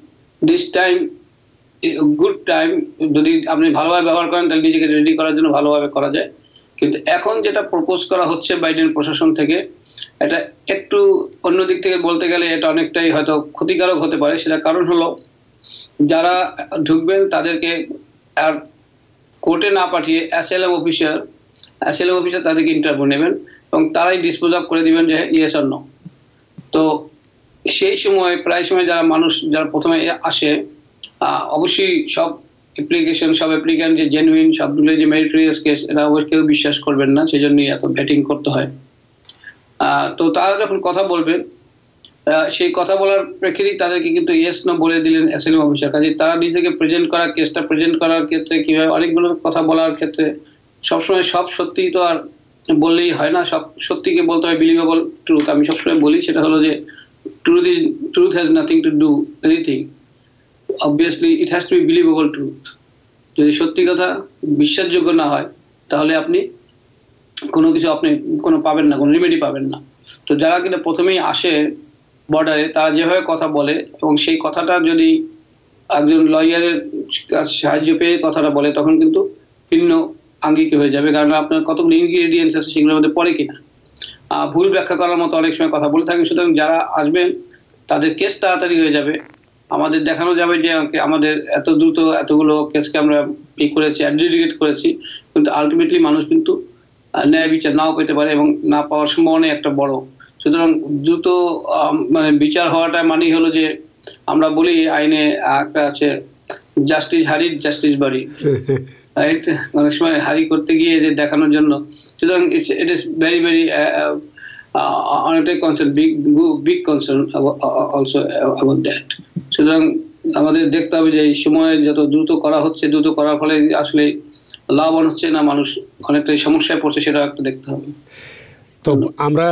দিস টাইম গুড টাইম যদি আপনি ভালোভাবে ব্যবহার করেন, তাহলে নিজেকে রেডি করার জন্য ভালোভাবে করা যায়। কিন্তু এখন যেটা প্রপোজ করা হচ্ছে বাইডেন প্রশাসন থেকে, এটা একটু অন্য দিক থেকে বলতে গেলে এটা অনেকটাই হয়তো ক্ষতিকারক হতে পারে। সেটা কারণ হলো, যারা ঢুকবেন, তাদেরকে আর কোর্টে না পাঠিয়ে অ্যাসেলাম অফিসার অ্যাসেলাম অফিসার তাদেরকে ইন্টারভিউ নেবেন এবং তারাই ডিসপোজ অফ করে দিবেন যে ইয়েস নো তো সেই সময়, প্রায় সময় যারা মানুষ, যারা প্রথমে আসে অবশ্যই সব অ্যাপ্লিকেশন সব অ্যাপ্লিক্যান্ট যে জেনুইন সবগুলো যে মেরিটোরিয়াস কেস এরা অবশ্যই কেউ বিশ্বাস করবেন না সেই জন্যই এত ব্যাটিং করতে হয়। তো তারা যখন কথা বলবেন সেই কথা বলার প্রেক্ষিতেই তাদেরকে কিন্তু ইয়েস নো বলে দিলেন অ্যাসেলিম অফিসার কাজে তারা নিজেকে প্রেজেন্ট করার কেসটা প্রেজেন্ট করার ক্ষেত্রে কীভাবে অনেকগুলো কথা বলার ক্ষেত্রে সবসময় সব সত্যিই তো আর বললেই হয় না, সব সত্যিকে বলতে হয় বিলিভেবল ট্রুথ আমি সবসময় বলি সেটা হলো যে truth is truth has nothing to do anything obviously it has to be believable truth যদি সত্যি কথা বিশ্বাসযোগ্য না হয়, তাহলে আপনি কোনো কিছু আপনি কোনো পাবেন না, কোনো রেমেডি পাবেন না। তো যারা কিনা প্রথমেই আসে বর্ডারে তারা যেভাবে কথা বলে এবং সেই কথাটা যদি একজন লয়ারের সাহায্য পেয়ে কথাটা বলে, তখন কিন্তু ভিন্ন আঙ্গিকে হয়ে যাবে। কারণ আপনার কতগুলো ইনগ্রিডিয়েন্টস আছে সেগুলোর মধ্যে পড়ে কিনা। ভুল ব্যাখ্যা করার মতো অনেক সময় কথা বলে থাকেন সুতরাং যারা আসবেন, তাদের কেস তাড়াতাড়ি হয়ে যাবে। আমাদের দেখানো যাবে যে আমাদের এত দ্রুত এতগুলো কেসকে আমরা ই করেছি অ্যাডজুডিকেট করেছি। কিন্তু আলটিমেটলি মানুষ কিন্তু ন্যায় বিচার নাও পেতে পারে এবং না পাওয়ার সম্ভাবনাই একটা বড় সুতরাং দ্রুত মানে বিচার হওয়াটা মানেই হলো যে আমরা বলি আইনে একটা আছে জাস্টিস হারি জাস্টিস বাড়ি। রাইট অনেক সময় হারি করতে গিয়ে যে দেখানোর জন্য। সুতরাং ইট ইস ভেরি ভেরি অনেকটাই concern big big concern also about that সুতরাং আমাদের দেখতে হবে যে এই সময় যত দ্রুত করা হচ্ছে দ্রুত করার ফলে আসলে লাভবান হচ্ছে না মানুষ অনেকটাই সমস্যায় পড়ছে সেটা একটা দেখতে হবে। তো আমরা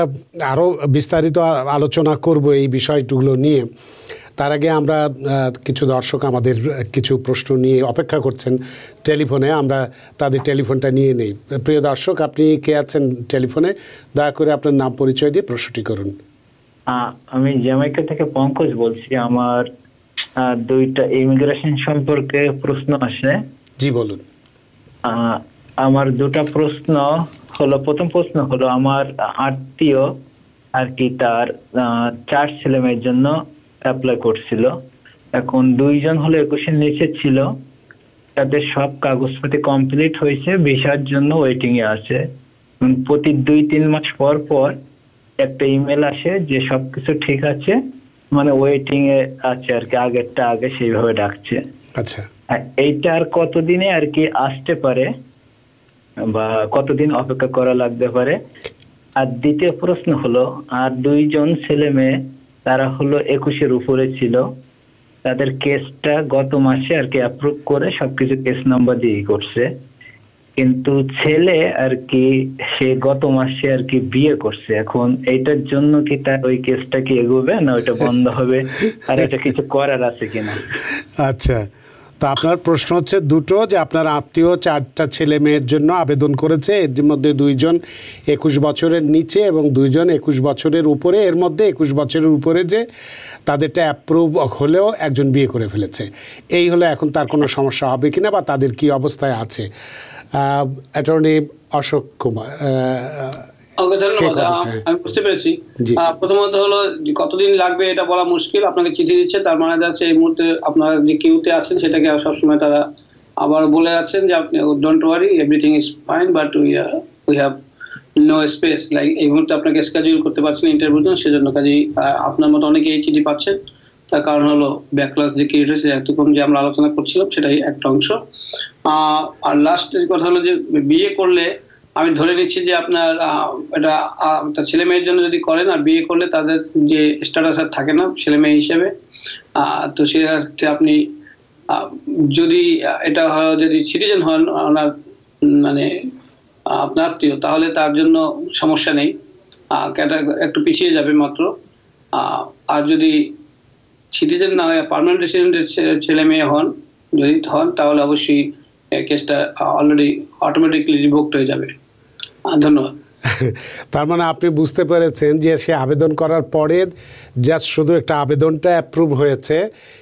আরও বিস্তারিত আলোচনা করব এই বিষয়গুলো নিয়ে। তার আগে আমরা কিছু দর্শক আমাদের কিছু প্রশ্ন নিয়ে অপেক্ষা করছেন টেলিফোনে আমরা তাদের টেলিফোনটা নিয়ে নেই। প্রিয় দর্শক আপনি কে আছেন টেলিফোনে? দয়া করে আপনার নাম পরিচয় দিয়ে প্রশ্নটি করুন। আমি জ্যামাইকা থেকে পঙ্কজ বলছি। আমার দুইটা ইমিগ্রেশন সম্পর্কে প্রশ্ন আসে। জি বলুন। আমার দুটা প্রশ্ন হলো প্রথম প্রশ্ন হলো আমার আত্মীয় আর কি তার চার ছেলে মেয়ের জন্য অ্যাপ্লাই করছিল। এখন দুইজন হলো একুশের নিচে ছিল। তাদের সব কাগজপাতি কমপ্লিট হয়েছে ভিসার জন্য ওয়েটিং এ আছে। প্রতি দুই তিন মাস পর পর একটা ইমেল আসে যে সবকিছু ঠিক আছে মানে ওয়েটিং এ আছে আর কি আগেরটা আগে সেইভাবে ডাকছে। আচ্ছা। এইটা আর কতদিনে আর কি আসতে পারে? বা কতদিন অপেক্ষা করা লাগতে পারে? আর দ্বিতীয় প্রশ্ন হলো, আর দুইজন ছেলে মেয়ে, তারা হলো একুশের উপরে ছিল। তাদের কেসটা গত মাসে আর কি অ্যাপ্রুভ করে সবকিছু কেস নাম্বার দিয়ে করছে। কিন্তু ছেলে আর কি, সে গত মাসে আর কি বিয়ে করছে। এখন এইটার জন্য কি তার ওই কেসটা কি এগোবে না ওইটা বন্ধ হবে? আর এটা কিছু করার আছে কিনা? আচ্ছা। তো আপনার প্রশ্ন হচ্ছে দুটো, যে আপনার আত্মীয় চারটা ছেলে মেয়ের জন্য আবেদন করেছে, এর মধ্যে দুইজন একুশ বছরের নিচে এবং দুইজন একুশ বছরের উপরে। এর মধ্যে একুশ বছরের উপরে যে তাদেরটা অ্যাপ্রুভ হলেও একজন বিয়ে করে ফেলেছে। এই হলে এখন তার কোনো সমস্যা হবে কিনা বা তাদের কি অবস্থায় আছে। অ্যাটর্নি অশোক কুমার ওকে ধন্যবাদ। আমি বুঝতে পেরেছি। প্রথমত হলো কতদিন লাগবে এটা বলা মুশকিল আপনাকে চিঠি দিচ্ছে তার মানে যাচ্ছে এই মুহূর্তে আপনারা যে কিউতে আছেন সেটাকে সবসময় তারা আবার বলে যাচ্ছেন যে আপনি don't worry everything is fine but we we have no space like এই মুহূর্তে আপনাকে স্কেডিউল করতে পারছেন ইন্টারভিউ জন্য সেজন্য কাজেই আপনার মতো অনেকে এই চিঠি পাচ্ছেন। তার কারণ হলো ব্যাকলাস যে ক্রিয়েট হয়েছে এতক্ষণ যে আমরা আলোচনা করছিলাম সেটাই একটা অংশ। আহ, আর লাস্ট কথা হলো যে বিয়ে করলে আমি ধরে নিচ্ছি যে আপনার এটা ছেলে মেয়ের জন্য যদি করেন আর বিয়ে করলে তাদের যে স্ট্যাটাস আর থাকে না, ছেলে মেয়ে হিসেবে তো সে অর্থে আপনি যদি এটা যদি সিটিজেন হন, ওনার মানে আপনার আত্মীয়, তাহলে তার জন্য সমস্যা নেই। একটু পিছিয়ে যাবে মাত্র। আর যদি সিটিজেন না হয় পার্মানেন্ট রেসিডেন্টের ছেলে মেয়ে হন, যদি হন, তাহলে অবশ্যই কেসটা অলরেডি অটোমেটিকলি রিভোক্ট হয়ে যাবে। ধন্যবাদ। তার মানে আপনি বুঝতে পেরেছেন যে সে আবেদন করার পরে জাস্ট শুধু একটা আবেদনটা অ্যাপ্রুভ হয়েছে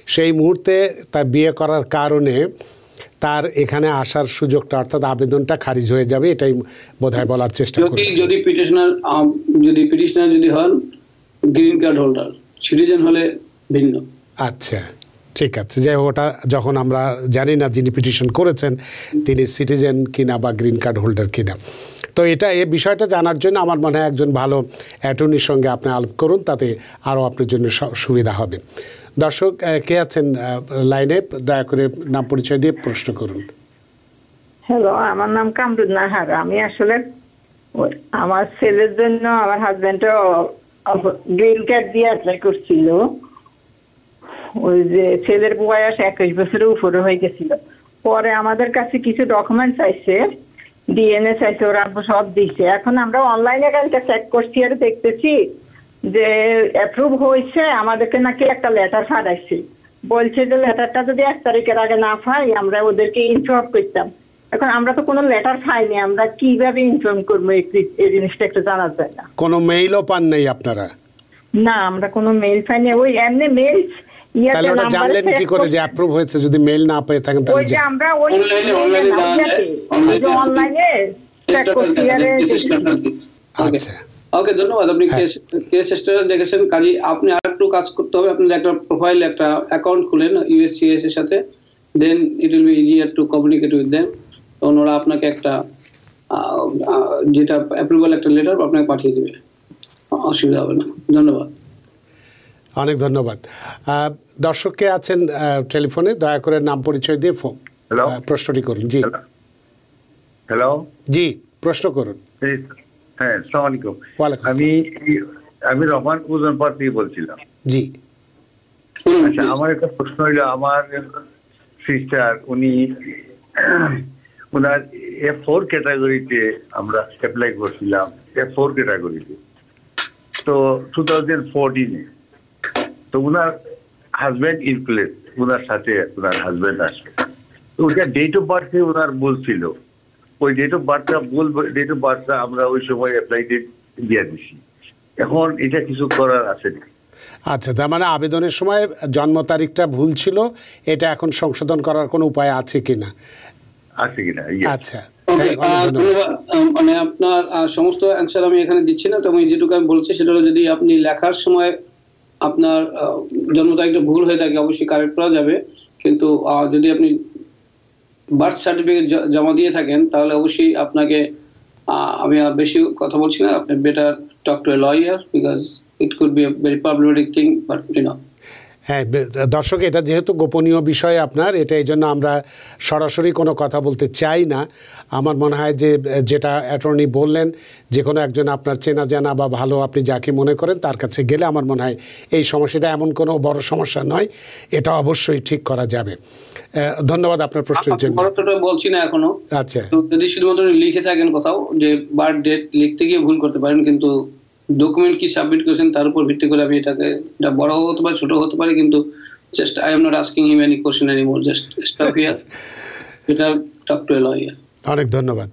সেই মুহূর্তে তার বিয়ে করার কারণে তার এখানে আসার সুযোগটা অর্থাৎ আবেদনটা খারিজ হয়ে যাবে এটাই বোধহয় বলার চেষ্টা করছি। যদি পিটিশনার যদি পিটিশনার যদি হন গ্রিন কার্ড হোল্ডার সিটিজেন হলে ভিন্ন। আচ্ছা। ঠিক আছে, যাই হোক, ওটা যখন আমরা জানি না যিনি পিটিশন করেছেন, তিনি সিটিজেন কিনা বা গ্রিন কার্ড হোল্ডার কিনা। তো এটা, এই বিষয়টা জানার জন্য আমার মনে হয় একজন ভালো অ্যাটর্নির সঙ্গে আপনি আলাপ করুন, তাতে আরও আপনার জন্য সুবিধা হবে। দর্শক কে আছেন লাইনে দয়া করে নাম পরিচয় দিয়ে প্রশ্ন করুন। হ্যালো আমার নাম কামরুদ নাহার। আমি আসলে আমার ছেলের জন্য আমার হাজবেন্ড গ্রিন কার্ড দিয়ে অ্যাপ্লাই করছিল। ওই যে ছেলের বয়স একুশ বছরের উপরে হয়ে গেছিল। পরে আমাদের কাছে কিছু ডকুমেন্ট চাইছে ডিএনএ চাইছে ওরা সব দিচ্ছে এখন আমরা অনলাইনে কালকে চেক করছি আর দেখতেছি যে অ্যাপ্রুভ হয়েছে আমাদেরকে নাকি একটা লেটার পাঠাইছে। বলছে যে লেটারটা যদি এক তারিখের আগে না পাই আমরা ওদেরকে ইনফর্ম করতাম। এখন আমরা তো কোনো লেটার পাইনি আমরা কীভাবে ইনফর্ম করব এই এই জিনিসটা একটু জানা যায় না। কোনো মেইলও পান নাই আপনারা? না আমরা কোনো মেইল পাইনি। ওই এমনি মেইল তাহলে ওটা জানলেন কি করে যে অ্যাপ্রুভ হয়েছে যদি মেইল না পেয়ে থাকেন তাহলে যে যে- আমরা ওই। অনলাইনে আরে আচ্ছা। ওকে ধন্যবাদ। আপনি হ্যাঁ। কেস কেস স্টেটাস দেখেছেন কাজী আপনি আরেকটু কাজ করতে হবে আপনার একটা প্রোফাইল একটা অ্যাকাউন্ট খুলেন ইউএসসিএস এর সাথে। Then it will be easier to communicate with them তখন ওরা আপনাকে একটা যেটা অ্যাপ্রুভাল একটা লেটার আপনাকে পাঠিয়ে দেবে। অসুবিধা হবে না। ধন্যবাদ। অনেক ধন্যবাদ। দর্শককে আছেন টেলিফোনে দয়া করে নাম পরিচয় দিয়ে ফোন প্রশ্নটি করুন। জি। হ্যালো জি প্রশ্ন করুন। হ্যাঁ আমি আমি রহমান উজনপাড় থেকে বলছিলাম। জি। আচ্ছা আমার একটা প্রশ্ন হইল আমার সিস্টার উনি ওনার এফ ফোর ক্যাটাগরিতে আমরা অ্যাপ্লাই করছিলাম এফ ফোর ক্যাটাগরিতে তো টু থাউজেন্ড ফোরটিনে তো উনার হাজব্যান্ড ইন প্লেস ওনার সাথে ওনার হাজব্যান্ড আসবে। তো ওইটা ডেট অফ বার্থে ওনার বলছিল ওই ডেট অফ বার্থটা বল ডেট অফ বার্থটা আমরা ওই সময় অ্যাপ্লাই ডেট দিয়ে দিছি। এখন এটা কিছু করার আছে না। আচ্ছা তার মানে আবেদনের সময় জন্ম তারিখটা ভুল ছিল এটা এখন সংশোধন করার কোনো উপায় আছে কি না আছে কিনা. আচ্ছা হ্যাঁ, মানে আপনার সমস্ত অ্যান্সার আমি এখানে দিচ্ছি না তো আমি যেটুকু আমি বলছি সেটা হলো যদি আপনি লেখার সময় আপনার জন্ম তারিখটা ভুল হয়ে থাকে, অবশ্যই কারেক্ট করা যাবে। কিন্তু যদি আপনি বার্থ সার্টিফিকেট জমা দিয়ে থাকেন, তাহলে অবশ্যই আপনাকে আমি আর বেশি কথা বলছি না, আপনি better talk to a lawyer because it could be very problematic thing but you know হ্যাঁ দর্শক এটা যেহেতু গোপনীয় বিষয় আপনার এটা এই জন্য আমরা সরাসরি কোনো কথা বলতে চাই না। আমার মনে হয় যে যেটা অ্যাটর্নি বললেন যে কোনো একজন আপনার চেনা জানা বা ভালো আপনি যাকে মনে করেন তার কাছে গেলে আমার মনে হয় এই সমস্যাটা এমন কোনো বড় সমস্যা নয় এটা অবশ্যই ঠিক করা যাবে। ধন্যবাদ আপনার প্রশ্নের জন্য। বলছি না এখনও। আচ্ছা। যদি শুধুমাত্র লিখে থাকেন কোথাও যে বার্থ ডেট লিখতে গিয়ে ভুল করতে পারেন কিন্তু ডকুমেন্ট কি সাবমিট করেছেন তার উপর ভিত্তি করে আমি এটাকে এটা বড় হতে পারে ছোট হতে পারে কিন্তু just I am not asking him any question anymore just stop here এটা টক টু এ লয়ার অনেক ধন্যবাদ।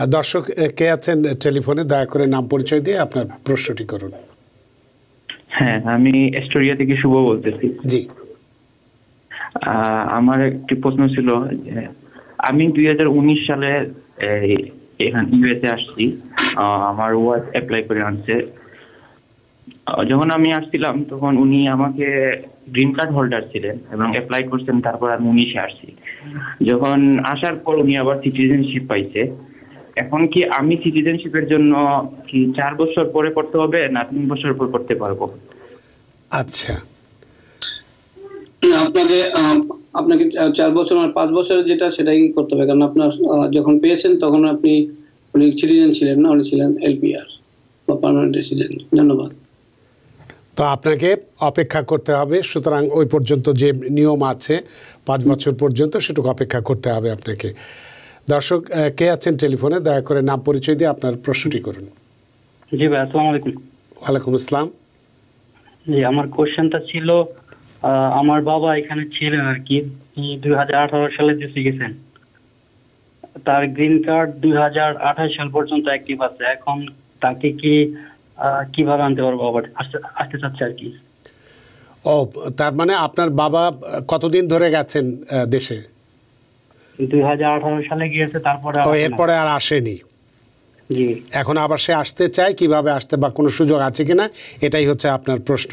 আর দর্শক কে আছেন টেলিফোনে দয়া করে নাম পরিচয় দিয়ে আপনার প্রশ্নটি করুন। হ্যাঁ আমি এস্টোরিয়া থেকে শুভ বলতেছি। জি। আহ, আমার একটি প্রশ্ন ছিল যে, আমি দুই হাজার উনিশ সালে এই, এখানে ইউএসএ আসছি। আহ, আমার ওয়াইফ অ্যাপ্লাই করে আনছে। যখন আমি আসছিলাম তখন উনি আমাকে গ্রিন কার্ড হোল্ডার ছিলেন এবং অ্যাপ্লাই করছেন তারপর আমি উনিশে আসছি। যখন আসার পর উনি আবার সিটিজেনশিপ পাইছে। এখন কি আমি সিটিজেনশিপের জন্য কি চার বছর পরে করতে হবে না তিন বছর পর করতে পারব? আচ্ছা। আপনাকে আপনাকে চার বছর মানে পাঁচ বছর যেটা সেটাই করতে হবে কারণ আপনার আহ, যখন পেয়েছেন তখন আপনি উনি সিটিজেন ছিলেন না উনি ছিলেন এলপিআর বা পার্মানেন্ট রেসিডেন্ট ধন্যবাদ। তো আপনাকে অপেক্ষা করতে হবে। সুতরাং ওই পর্যন্ত যে নিয়ম আছে পাঁচ বছর পর্যন্ত সেটুকু অপেক্ষা করতে হবে আপনাকে। দর্শক কে আছেন টেলিফোনে? দয়া করে নাম পরিচয় দিয়ে আপনার প্রশ্নটি করুন। জি ভাই আসসালামু আলাইকুম। ওয়ালাইকুম আসসালাম। জি আমার কোশ্চেনটা ছিল আমার বাবা এখানে ছিলেন আর কি দুই হাজার আঠারো সালে দেশে গেছেন। তার গ্রিন কার্ড দুই হাজার আঠাশ সাল পর্যন্ত অ্যাক্টিভ আছে। এখন তাকে কি কীভাবে আনতে পারব আবার? আসতে চাচ্ছে আর কি। ও তার মানে আপনার বাবা কতদিন ধরে গেছেন দেশে? দুই হাজার আঠারো সালে গিয়েছে তারপরে। এরপরে আর আসেনি। এখন আবার সে আসতে চায় কীভাবে আসতে বা কোনো সুযোগ আছে কিনা এটাই হচ্ছে আপনার প্রশ্ন।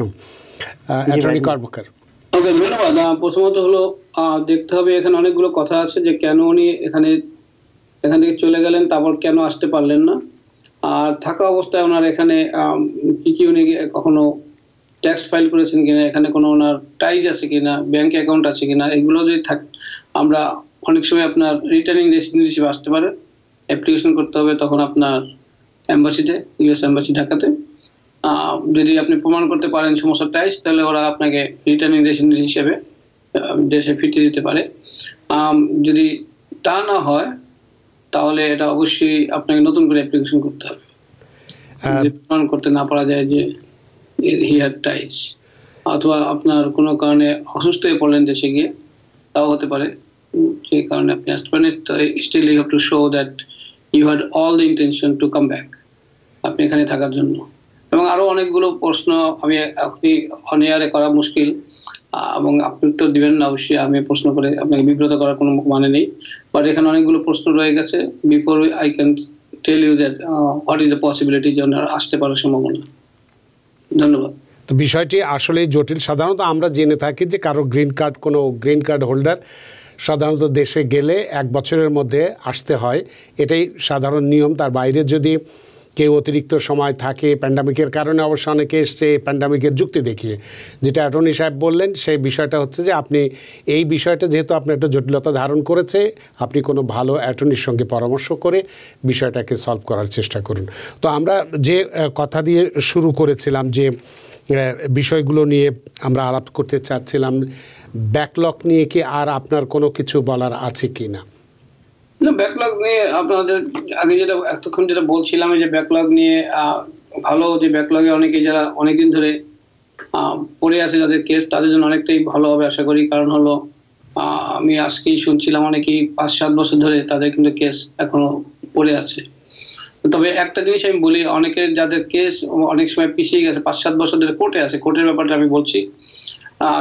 অ্যাটর্নি কর্মকার। ওকে ধন্যবাদ। প্রথমত হলো আহ, দেখতে হবে এখানে অনেকগুলো কথা আছে যে কেন উনি এখানে এখান থেকে চলে গেলেন তারপর কেন আসতে পারলেন না। আর থাকা অবস্থায় ওনার এখানে কি কি উনি কখনো ট্যাক্স ফাইল করেছেন কিনা, এখানে কোনো ওনার টাইজ আছে কিনা ব্যাংক অ্যাকাউন্ট আছে কিনা, এগুলো যদি থাক, আমরা অনেক সময় আপনার রিটার্নিং রেসিডেন্ট হিসেবে আসতে পারে। অ্যাপ্লিকেশন করতে হবে তখন আপনার এম্বাসিতে ইউএস এম্বাসি ঢাকাতে। যদি আপনি প্রমাণ করতে পারেন সমস্ত টাইস তাহলে ওরা আপনাকে রিটার্নিং রেসিডেন্ট হিসেবে দেশে ফিরিয়ে দিতে পারে। যদি তা না হয় তাহলে এটা অবশ্যই আপনাকে নতুন করে অ্যাপ্লিকেশন করতে হবে। প্রমাণ করতে না পারা যায় যে হিয়ার টাইস অথবা আপনার কোনো কারণে অসুস্থ হয়ে পড়লেন দেশে গিয়ে তাও হতে পারে। যে কারণে আপনি আসতে পারেন still you have to show that you had all the intention to come back আপনি এখানে থাকার জন্য। এবং আরও অনেকগুলো প্রশ্ন আমি আপনি অনিয়ারে করা মুশকিল। এবং আপনি উত্তর দিবেন না, অবশ্যই আমি প্রশ্ন করে আপনাকে বিব্রত করার কোনো মানে নেই। বাট এখানে অনেকগুলো প্রশ্ন রয়ে গেছে। Before I can tell you that what is the possibility যে আসতে পারার সম্ভাবনা। ধন্যবাদ। তো বিষয়টি আসলেই জটিল। সাধারণত আমরা জেনে থাকি যে কারও গ্রিন কার্ড, কোনো গ্রিন কার্ড হোল্ডার সাধারণত দেশে গেলে এক বছরের মধ্যে আসতে হয়। এটাই সাধারণ নিয়ম। তার বাইরে যদি কেউ অতিরিক্ত সময় থাকে প্যান্ডামিকের কারণে অবশ্য অনেকে এসছে প্যান্ডামিকের যুক্তি দেখিয়ে। যেটা অ্যাটর্নি সাহেব বললেন, সেই বিষয়টা হচ্ছে যে আপনি এই বিষয়টা যেহেতু আপনার একটা জটিলতা ধারণ করেছে, আপনি কোনো ভালো অ্যাটর্নির সঙ্গে পরামর্শ করে বিষয়টাকে সলভ করার চেষ্টা করুন। তো আমরা যে কথা দিয়ে শুরু করেছিলাম যে বিষয়গুলো নিয়ে আমরা আলাপ করতে চাচ্ছিলাম ব্যাকলগ নিয়ে কি আর আপনার কোনো কিছু বলার আছে কি না ব্যাকলগ নিয়ে আপনাদের আগে যেটা, এতক্ষণ যেটা বলছিলাম যে ব্যাকলগ নিয়ে ভালো যে ব্যাকলগে অনেকে যারা অনেকদিন ধরে পড়ে আছে যাদের কেস তাদের জন্য অনেকটাই ভালো হবে আশা করি। কারণ হলো আমি আজকেই শুনছিলাম অনেকেই পাঁচ, সাত বছর ধরে তাদের কিন্তু কেস এখনও পড়ে আছে। তবে একটা জিনিস আমি বলি অনেকের যাদের কেস অনেক সময় পিছিয়ে গেছে, পাঁচ, সাত বছর ধরে কোর্টে আছে কোর্টের ব্যাপারটা আমি বলছি।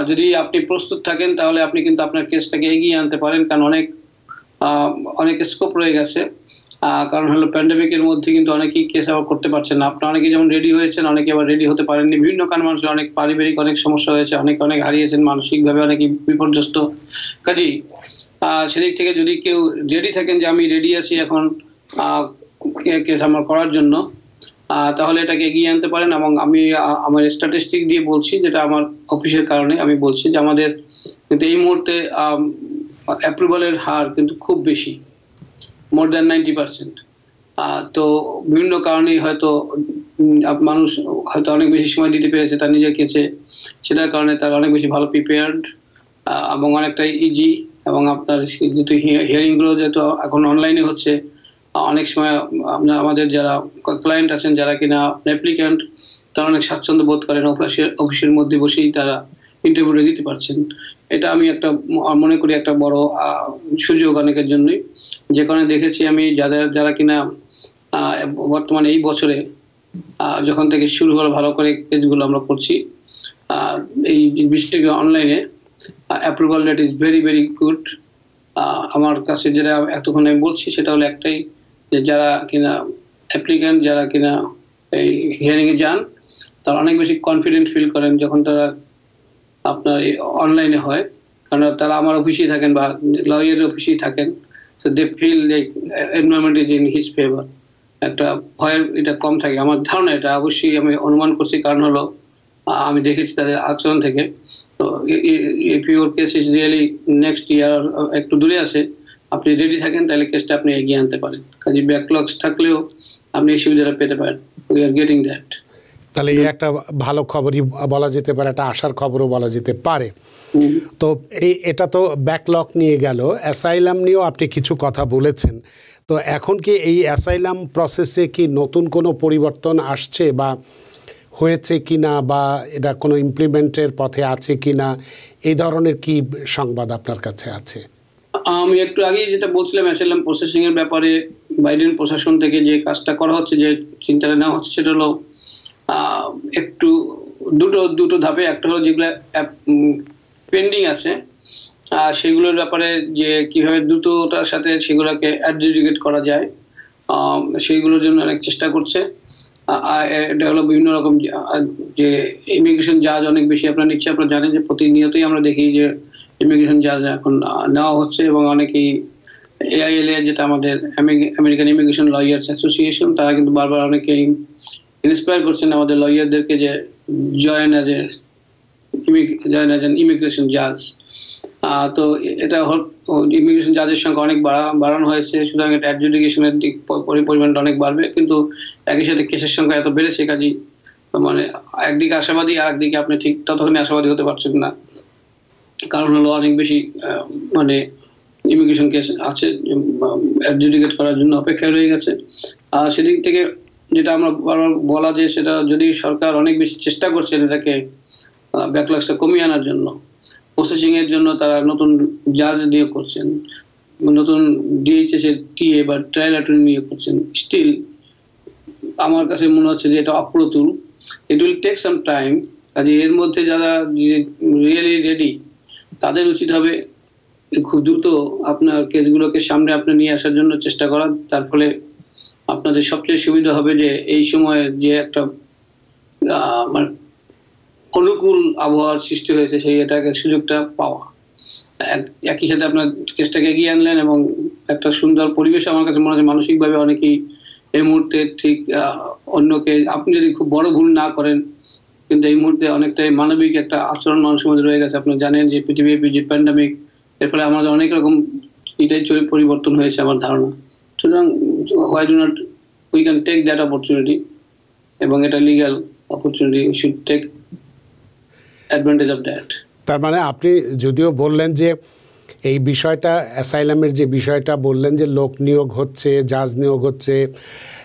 যদি আপনি প্রস্তুত থাকেন, তাহলে আপনি কিন্তু আপনার কেসটাকে এগিয়ে আনতে পারেন। কারণ অনেক অনেক স্কোপ রয়ে গেছে। কারণ হলো প্যান্ডামিকের মধ্যে কিন্তু অনেকেই কেস আবার করতে পারছেন না। আপনার অনেকে যেমন রেডি হয়েছেন, অনেকে আবার রেডি হতে পারেননি। বিভিন্ন কারণ মানুষের অনেক পারিবারিক অনেক সমস্যা হয়েছে, অনেকে অনেক হারিয়েছেন, মানসিকভাবে অনেকে বিপর্যস্ত। কাজেই সেদিক থেকে যদি কেউ রেডি থাকেন যে আমি রেডি আছি এখন কেস আমার করার জন্য তাহলে এটাকে এগিয়ে আনতে পারেন এবং আমি আমার স্ট্যাটিস্টিক দিয়ে বলছি যেটা আমার অফিসের কারণে আমি বলছি যে আমাদের কিন্তু এই মুহূর্তে অ্যাপ্রুভালের হার কিন্তু খুব বেশি মোর দ্যান নাইনটি পার্সেন্ট তো বিভিন্ন কারণেই হয়তো মানুষ হয়তো অনেক বেশি সময় দিতে পেরেছে তার নিজের কেসে সেটার কারণে তার অনেক বেশি ভালো প্রিপেয়ার্ড এবং অনেকটাই ইজি এবং আপনার যেহেতু হিয়ারিংগুলো যেহেতু এখন অনলাইনে হচ্ছে অনেক সময় আপনার আমাদের যারা ক্লায়েন্ট আছেন, যারা কিনা অ্যাপ্লিক্যান্ট তারা অনেক স্বাচ্ছন্দ্য বোধ করেন অফিসের অফিসের মধ্যে বসেই তারা ইন্টারভিউটা দিতে পারছেন। এটা আমি একটা মনে করি একটা বড় সুযোগ অনেকের জন্যই। যে কারণে দেখেছি আমি যাদের, যারা কিনা বর্তমানে এই বছরে যখন থেকে শুরু হলো ভালো করে কেসগুলো আমরা করছি এই বিশেষ অনলাইনে approval rate is very very good আমার কাছে যেটা এতক্ষণ আমি বলছি, সেটা হলো একটাই, যে যারা কিনা অ্যাপ্লিক্যান্ট যারা কিনা এই হিয়ারিংয়ে যান, তারা অনেক বেশি কনফিডেন্ট ফিল করেন যখন তারা আপনার অনলাইনে হয়। কারণ তারা আমার অফিসেই থাকেন বা লয়ারের অফিসেই থাকেন। তো they feel like environment is in his favour একটা ভয়ের এটা কম থাকে। আমার ধারণা এটা। অবশ্যই আমি অনুমান করছি। কারণ হলো, আমি দেখেছি তাদের আচরণ থেকে। তো if your case is really next year একটু দূরে আছে, আপনি রেডি থাকেন, তাহলে কেসটা আপনি এগিয়ে আনতে পারেন। কাজে ব্যাকলগস থাকলেও আপনি এই সুবিধাটা পেতে পারেন। উই আর গেটিং দ্যাট তাহলে এই একটা ভালো খবরই বলা যেতে পারে একটা আশার খবরও বলা যেতে পারে। তো এই এটা তো ব্যাকলক নিয়ে গেল। অ্যাসাইলাম নিয়েও আপনি কিছু কথা বলেছেন। তো এখন কি এই অ্যাসাইলাম প্রসেসে কি নতুন কোনো পরিবর্তন আসছে বা হয়েছে কি না বা এটা কোনো ইমপ্লিমেন্টের পথে আছে কি না এই ধরনের কি সংবাদ আপনার কাছে আছে? আমি একটু আগেই যেটা বলছিলাম অ্যাসাইলাম প্রসেসিং এর ব্যাপারে বাইডেন প্রশাসন থেকে যে কাজটা করা হচ্ছে যে চিন্তাটা নেওয়া হচ্ছে সেটা হলো একটু, দুটো দুটো ধাপে, একটা হলো যেগুলো পেন্ডিং আছে, আর সেগুলোর ব্যাপারে যে কীভাবে দ্রুততার সাথে সেগুলোকে অ্যাডজুডিকেট করা যায় সেইগুলোর জন্য অনেক চেষ্টা করছে। এটা হলো বিভিন্ন রকম যে ইমিগ্রেশন জাজ অনেক বেশি আপনার নিচ্ছে আপনারা জানেন যে প্রতিনিয়তই আমরা দেখি যে ইমিগ্রেশন জাজ এখন নেওয়া হচ্ছে এবং অনেকেই এআইএলএ যেটা আমাদের আমেরিকান ইমিগ্রেশন লয়ার্স অ্যাসোসিয়েশন তারা কিন্তু বারবার অনেকেই ইন্সপায়ার করছেন আমাদের লয়ারদেরকে যে join as a join as an immigration জাজ তো এটা ইমিগ্রেশন জাজের সংখ্যা অনেক বাড়া, বাড়ানো হয়েছে, সুতরাং এটা অ্যাডজুডিকেশনের দিক পরিমাণটা অনেক বাড়বে, কিন্তু একই সাথে কেসের সংখ্যা এত বেড়েছে কাজেই মানে একদিকে আশাবাদী আর একদিকে আপনি ঠিক ততক্ষণে আশাবাদী হতে পারছেন না। কারণ হলো অনেক বেশি মানে ইমিগ্রেশন কেস আছে অ্যাডজুডিকেট করার জন্য অপেক্ষায় রয়ে গেছে। আর সেদিক থেকে যেটা আমরা বারবার বলা যে সেটা যদি সরকার অনেক বেশি চেষ্টা করছেন এটাকে ব্যাকলগসটা কমিয়ে আনার জন্য প্রসেসিং এর জন্য তারা নতুন জাজ নিয়োগ করছেন, নতুন ডিএইচএস এর টিএ বা ট্রায়াল অ্যাটর্নি নিয়োগ করছেন স্টিল আমার কাছে মনে হচ্ছে যে এটা অপ্রতুল। It will take some time কাজে এর মধ্যে যারা রিয়েলি রেডি তাদের উচিত হবে খুব দ্রুত আপনার কেসগুলোকে সামনে আপনি নিয়ে আসার জন্য চেষ্টা করা তার ফলে আপনাদের সবচেয়ে সুবিধা হবে যে এই সময় যে একটা মানে অনুকূল আবহাওয়ার সৃষ্টি হয়েছে সেই এটাকে সুযোগটা পাওয়া। এক- একই সাথে আপনার কেসটাকে এগিয়ে আনলেন এবং একটা সুন্দর পরিবেশ আমার কাছে মনে হচ্ছে মানসিকভাবে অনেকেই এই মুহূর্তে ঠিক অন্যকে, আপনি যদি খুব বড় ভুল না করেন, কিন্তু এই মুহূর্তে অনেকটাই মানবিক একটা আচরণ মানুষের মধ্যে রয়ে গেছে। আপনি জানেন যে পৃথিবী যে প্যান্ডামিক এর ফলে আমাদের অনেক রকম এটাই পরিবর্তন হয়েছে আমার ধারণা। সুতরাং why do not we can take that opportunity এবং এটা legal opportunity we should take advantage of that তার মানে আপনি যদিও বললেন যে এই বিষয়টা অ্যাসাইলামের যে বিষয়টা বললেন যে লোক নিয়োগ হচ্ছে জাজ নিয়োগ হচ্ছে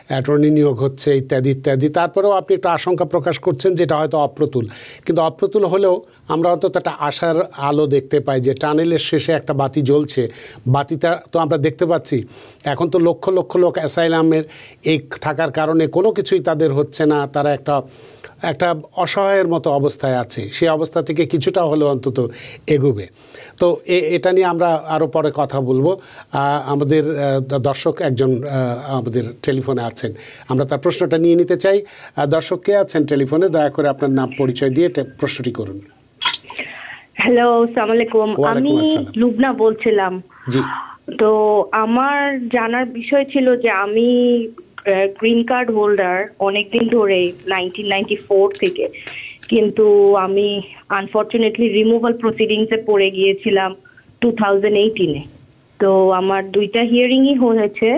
অ্যাটর্নি নিয়োগ হচ্ছে, ইত্যাদি ইত্যাদি। তারপরেও আপনি একটা আশঙ্কা প্রকাশ করছেন যেটা হয়তো অপ্রতুল। কিন্তু অপ্রতুল হলেও আমরা অন্তত একটা আশার আলো দেখতে পাই যে টানেলের শেষে একটা বাতি জ্বলছে। বাতিটা তো আমরা দেখতে পাচ্ছি। এখন তো লক্ষ লক্ষ লোক অ্যাসাইলামের এই থাকার কারণে কোনো কিছুই তাদের হচ্ছে না। তারা একটা একটা অসহায়ের মতো অবস্থায় আছে। সেই অবস্থা থেকে কিছুটা হলেও অন্তত এগোবে। তো এটা নিয়ে আমরা আরও পরে কথা বলব। আমাদের দর্শক একজন আমাদের টেলিফোনে আছেন। আমরা তার প্রশ্নটা নিয়ে নিতে চাই। দর্শক কে আছেন টেলিফোনে? দয়া করে আপনার নাম পরিচয় দিয়ে প্রশ্নটি করুন। হ্যালো আসসালামু আলাইকুম। আমি লুবনা বলছিলাম। জি। তো আমার জানার বিষয় ছিল যে আমি গ্রিন কার্ড হোল্ডার অনেকদিন ধরে নাইনটিন নাইনটি ফোর থেকে। কিন্তু আমি আনফর্চুনেটলি রিমুভাল প্রসিডিংসে পড়ে গিয়েছিলাম টু থাউজেন্ড এইটিনে তো আমার দুইটা হিয়ারিংই হয়েছে।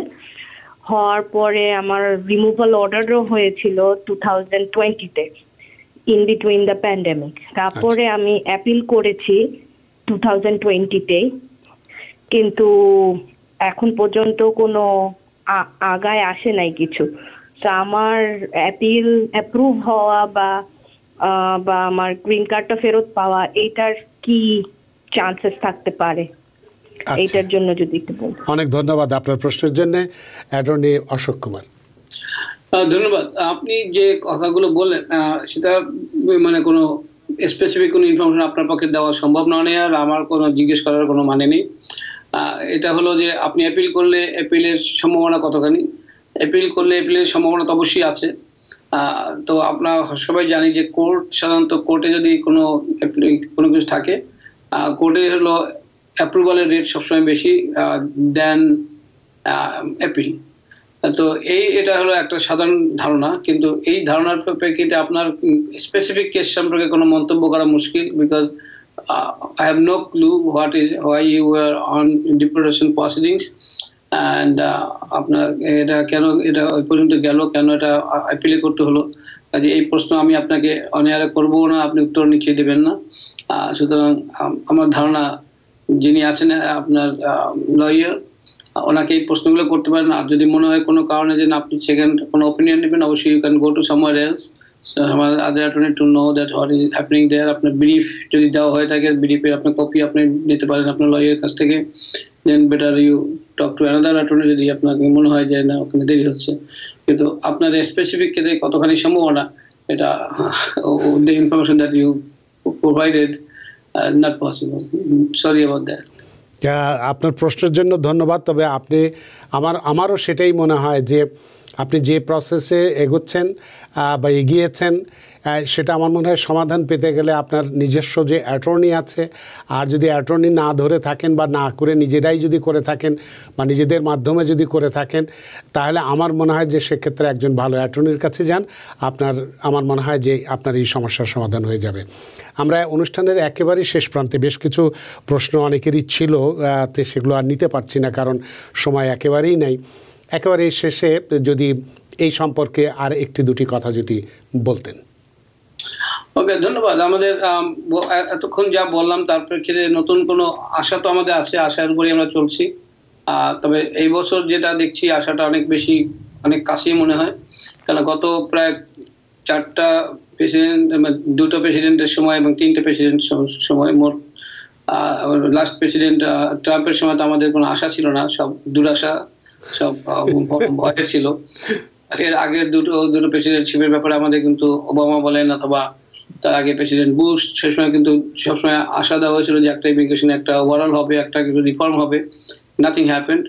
হওয়ার পরে আমার রিমুভাল অর্ডারও হয়েছিল টু থাউজেন্ড টোয়েন্টিতে ইন বিটুইন দ্য প্যান্ডেমিক তারপরে আমি অ্যাপিল করেছি টু থাউজেন্ড টোয়েন্টিতে কিন্তু এখন পর্যন্ত কোনো আগায় আসে নাই কিছু। তো আমার অ্যাপিল অ্যাপ্রুভ হওয়া বা বা আমার গ্রিন কার্ডটা ফেরত পাওয়া এটার কি চান্সেস থাকতে পারে? আচ্ছা। এইটার জন্য যদি একটু বলতেন অনেক ধন্যবাদ আপনার প্রশ্নের জন্য। অ্যাটর্নি অশোক কুমার। ধন্যবাদ। আপনি যে কথাগুলো বললেন আহ, সেটা মানে কোনো স্পেসিফিক কোনো ইনফরমেশন আপনার পক্ষে দেওয়া সম্ভব নয় আর আমার কোনো জিজ্ঞেস করার কোনো মানে নেই। আহ, এটা হলো যে আপনি অ্যাপিল করলে অ্যাপিলের সম্ভাবনা কতখানি? অ্যাপিল করলে অ্যাপিলের সম্ভাবনা তো অবশ্যই আছে। তো আপনার সবাই জানি যে কোর্ট সাধারণত কোর্টে যদি কোনো কোনো কিছু থাকে কোর্টে হলো অ্যাপ্রুভালের রেট সবসময় বেশি দেন অ্যাপিল তো এই, এটা হলো একটা সাধারণ ধারণা, কিন্তু এই ধারণার প্রেক্ষিতে আপনার স্পেসিফিক কেস সম্পর্কে কোনো মন্তব্য করা মুশকিল because I have no clue what is why you are on depression proceedings and আপনার এটা কেন, এটা ওই পর্যন্ত গেল, কেন এটা অ্যাপিলে করতে হলো? কাজে এই প্রশ্ন আমি আপনাকে অনেয়ারে করব না, আপনি উত্তর নিশ্চয়ই দেবেন না। সুতরাং, আম- আমার ধারণা, যিনি আছেন আপনার লয়ার ওনাকে এই প্রশ্নগুলো করতে পারেন। আর যদি মনে হয় কোনো কারণে যে আপনি সেখানে, কোনো ওপিনিয়ন নেবেন, অবশ্যই you can go to somewhere else আমার other attorney to know that what is happening there আপনার ব্রিফ যদি দেওয়া হয়ে থাকে ব্রিফের আপনার কপি আপনি নিতে পারেন আপনার লয়ারের কাছ থেকে। Then better you talk to another attorney যদি আপনাকে মনে হয় যে না, ওখানে দেরি হচ্ছে। কিন্তু আপনার স্পেসিফিক ক্ষেত্রে কতখানি সম্ভাবনা, এটা the information that you provided not possible sorry about that আপনার প্রশ্নের জন্য ধন্যবাদ, তবে আপনি, আমার, আমারও সেটাই মনে হয় যে আপনি যে প্রসেসে এগোচ্ছেন বা এগিয়েছেন সেটা আমার মনে হয় সমাধান পেতে গেলে আপনার নিজস্ব যে অ্যাটর্নি আছে, আর যদি অ্যাটর্নি না ধরে থাকেন বা না করে নিজেরাই যদি করে থাকেন বা নিজেদের মাধ্যমে যদি করে থাকেন, তাহলে আমার মনে হয় যে সেক্ষেত্রে একজন ভালো অ্যাটর্নির কাছে যান। আপনার, আমার মনে হয় যে আপনার এই সমস্যার সমাধান হয়ে যাবে। আমরা অনুষ্ঠানের একেবারেই শেষ প্রান্তে বেশ কিছু প্রশ্ন অনেকেরই ছিল তো সেগুলো আর নিতে পারছি না কারণ সময় একেবারেই নাই। একেবারে শেষে যদি এই সম্পর্কে আর একটি দুটি কথা যদি বলতেন। ওকে ধন্যবাদ। আমাদের আম, এতক্ষণ যা বললাম তার প্রেক্ষিতে নতুন কোনো আশা তো আমাদের আছে আশার উপরে আমরা চলছি। তবে এই বছর যেটা দেখছি আশাটা অনেক বেশি অনেক কাছেই মনে হয়। কারণ গত প্রায় চারটা প্রেসিডেন্ট দুটো প্রেসিডেন্টের সময় এবং তিনটে প্রেসিডেন্ট সময় মোট লাস্ট প্রেসিডেন্ট ট্রাম্পের সময় তো আমাদের কোনো আশা ছিল না সব দুরাশা সব ভয়ের ছিল। এর আগের দুটো দুটো প্রেসিডেন্টশিপের ব্যাপারে আমাদের কিন্তু ওবামা বলেন অথবা তার আগে প্রেসিডেন্ট বুশ, সে সময় কিন্তু সবসময় আশা দেওয়া হয়েছিল যে একটা ইমিগ্রেশন একটা ওভারঅল হবে, একটা কিছু রিফর্ম হবে। Nothing happened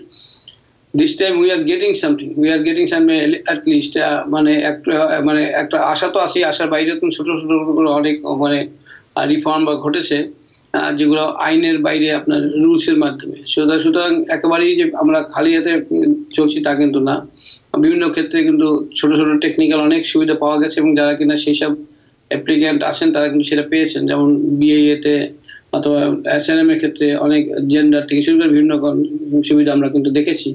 this time we are getting something we are getting some at least মানে একটা মানে একটা আশা তো আছে আশার বাইরে তো ছোট ছোট করে অনেক মানে রিফর্ম বা ঘটেছে যেগুলো আইনের বাইরে আপনার রুলসের মাধ্যমে। সুতরাং একেবারেই যে আমরা খালি হাতে চলছি তা কিন্তু না। বিভিন্ন ক্ষেত্রে কিন্তু ছোট ছোট টেকনিক্যাল অনেক সুবিধা পাওয়া গেছে এবং যারা কিনা সেই সব অ্যাপ্লিক্যান্ট আছেন, তারা কিন্তু সেটা পেয়েছেন। যেমন বিএ তে অথবা এসএনএম এর ক্ষেত্রে অনেক জেন্ডার থেকে শুরু করে বিভিন্ন সুবিধা আমরা কিন্তু দেখেছি।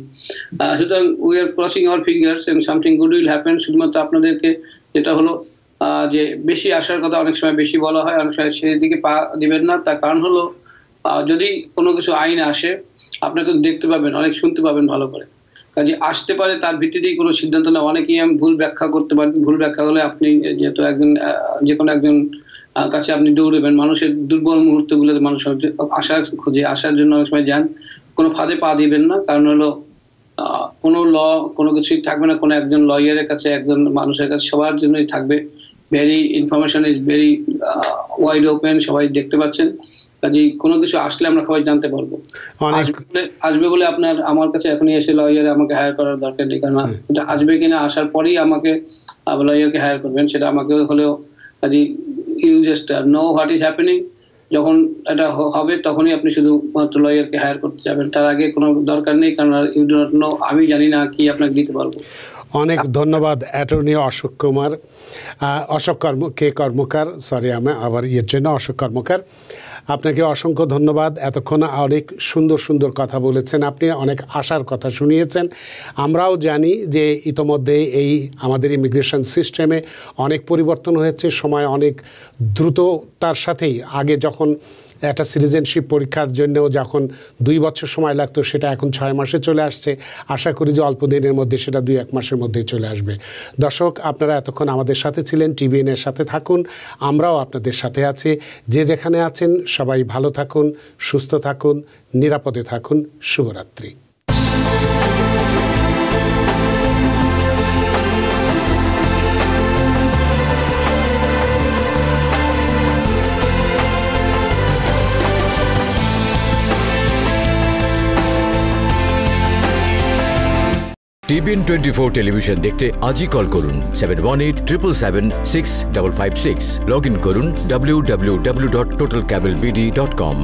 সুতরাং we are crossing our fingers and something good will happen শুধুমাত্র আপনাদেরকে যেটা হলো যে বেশি আসার কথা অনেক সময় বেশি বলা হয়, অনেক সময় সেই দিকে পা দিবেন না। তার কারণ হলো যদি কোনো কিছু আইন আসে, আপনি তো দেখতে পাবেন, অনেক শুনতে পাবেন ভালো করে। কাজে আসতে পারে, তার ভিত্তিতেই কোনো সিদ্ধান্ত না অনেকেই আমি ভুল ব্যাখ্যা করতে পারেন ভুল ব্যাখ্যা হলে আপনি যেহেতু একজন যে কোনো একজন কাছে আপনি দৌড়বেন, মানুষের দুর্বল মুহূর্তগুলোতে মানুষ আশার খোঁজে আসার জন্য অনেক সময় যান, কোনো ফাঁদে পা দিবেন না। কারণ হলো কোনো ল, কোনো কিছুই থাকবে না, কোনো একজন লয়ারের কাছে, একজন মানুষের কাছে, সবার জন্যই থাকবে। Very information is very wide open সবাই দেখতে পাচ্ছেন। কাজেই কোনো কিছু আসলে আমরা সবাই জানতে পারব। আসবে বলে- আপনার আমার কাছে এখনই এসে লয়ার আমাকে হায়ার করার দরকার নেই। কারণ এটা আসবে কিনা আসার পরেই আমাকে লয়ারকে হায়ার করবেন। সেটা আমাকে হলেও কাজে you just know what is happening যখন এটা হবে তখনই আপনি শুধু মাত্র লয়ারকে হায়ার করতে যাবেন। তার আগে কোনো দরকার নেই কারণ ইউ ডো নট নো আমি জানি না কি আপনাকে দিতে পারব। অনেক ধন্যবাদ অ্যাটর্নি অশোক কুমার। অশোক কর্ম কে কর্মকার? সরি আমি আবার ইয়ের জন্য অশোক কর্মকার। আপনাকে অসংখ্য ধন্যবাদ। এতক্ষণ অনেক সুন্দর সুন্দর কথা বলেছেন আপনি, অনেক আশার কথা শুনিয়েছেন। আমরাও জানি যে ইতোমধ্যে এই আমাদের ইমিগ্রেশন সিস্টেমে অনেক পরিবর্তন হয়েছে, সময় অনেক দ্রুততার সাথেই। আগে যখন একটা সিটিজেনশিপ পরীক্ষার জন্যও যখন দুই বছর সময় লাগতো, সেটা এখন ছয় মাসে চলে আসছে। আশা করি যে অল্প দিনের মধ্যে সেটা দুই এক মাসের মধ্যেই চলে আসবে। দর্শক, আপনারা এতক্ষণ আমাদের সাথে ছিলেন টিভিএনের সাথে থাকুন, আমরাও আপনাদের সাথে আছি। যে যেখানে আছেন, সবাই ভালো থাকুন, সুস্থ থাকুন, নিরাপদে থাকুন। শুভরাত্রি। টিভিএন টোয়েন্টি ফোর টেলিভিশন দেখতে আজই কল করুন seven one eight triple seven six double five six log in করুন W W W dot total cable BD dot com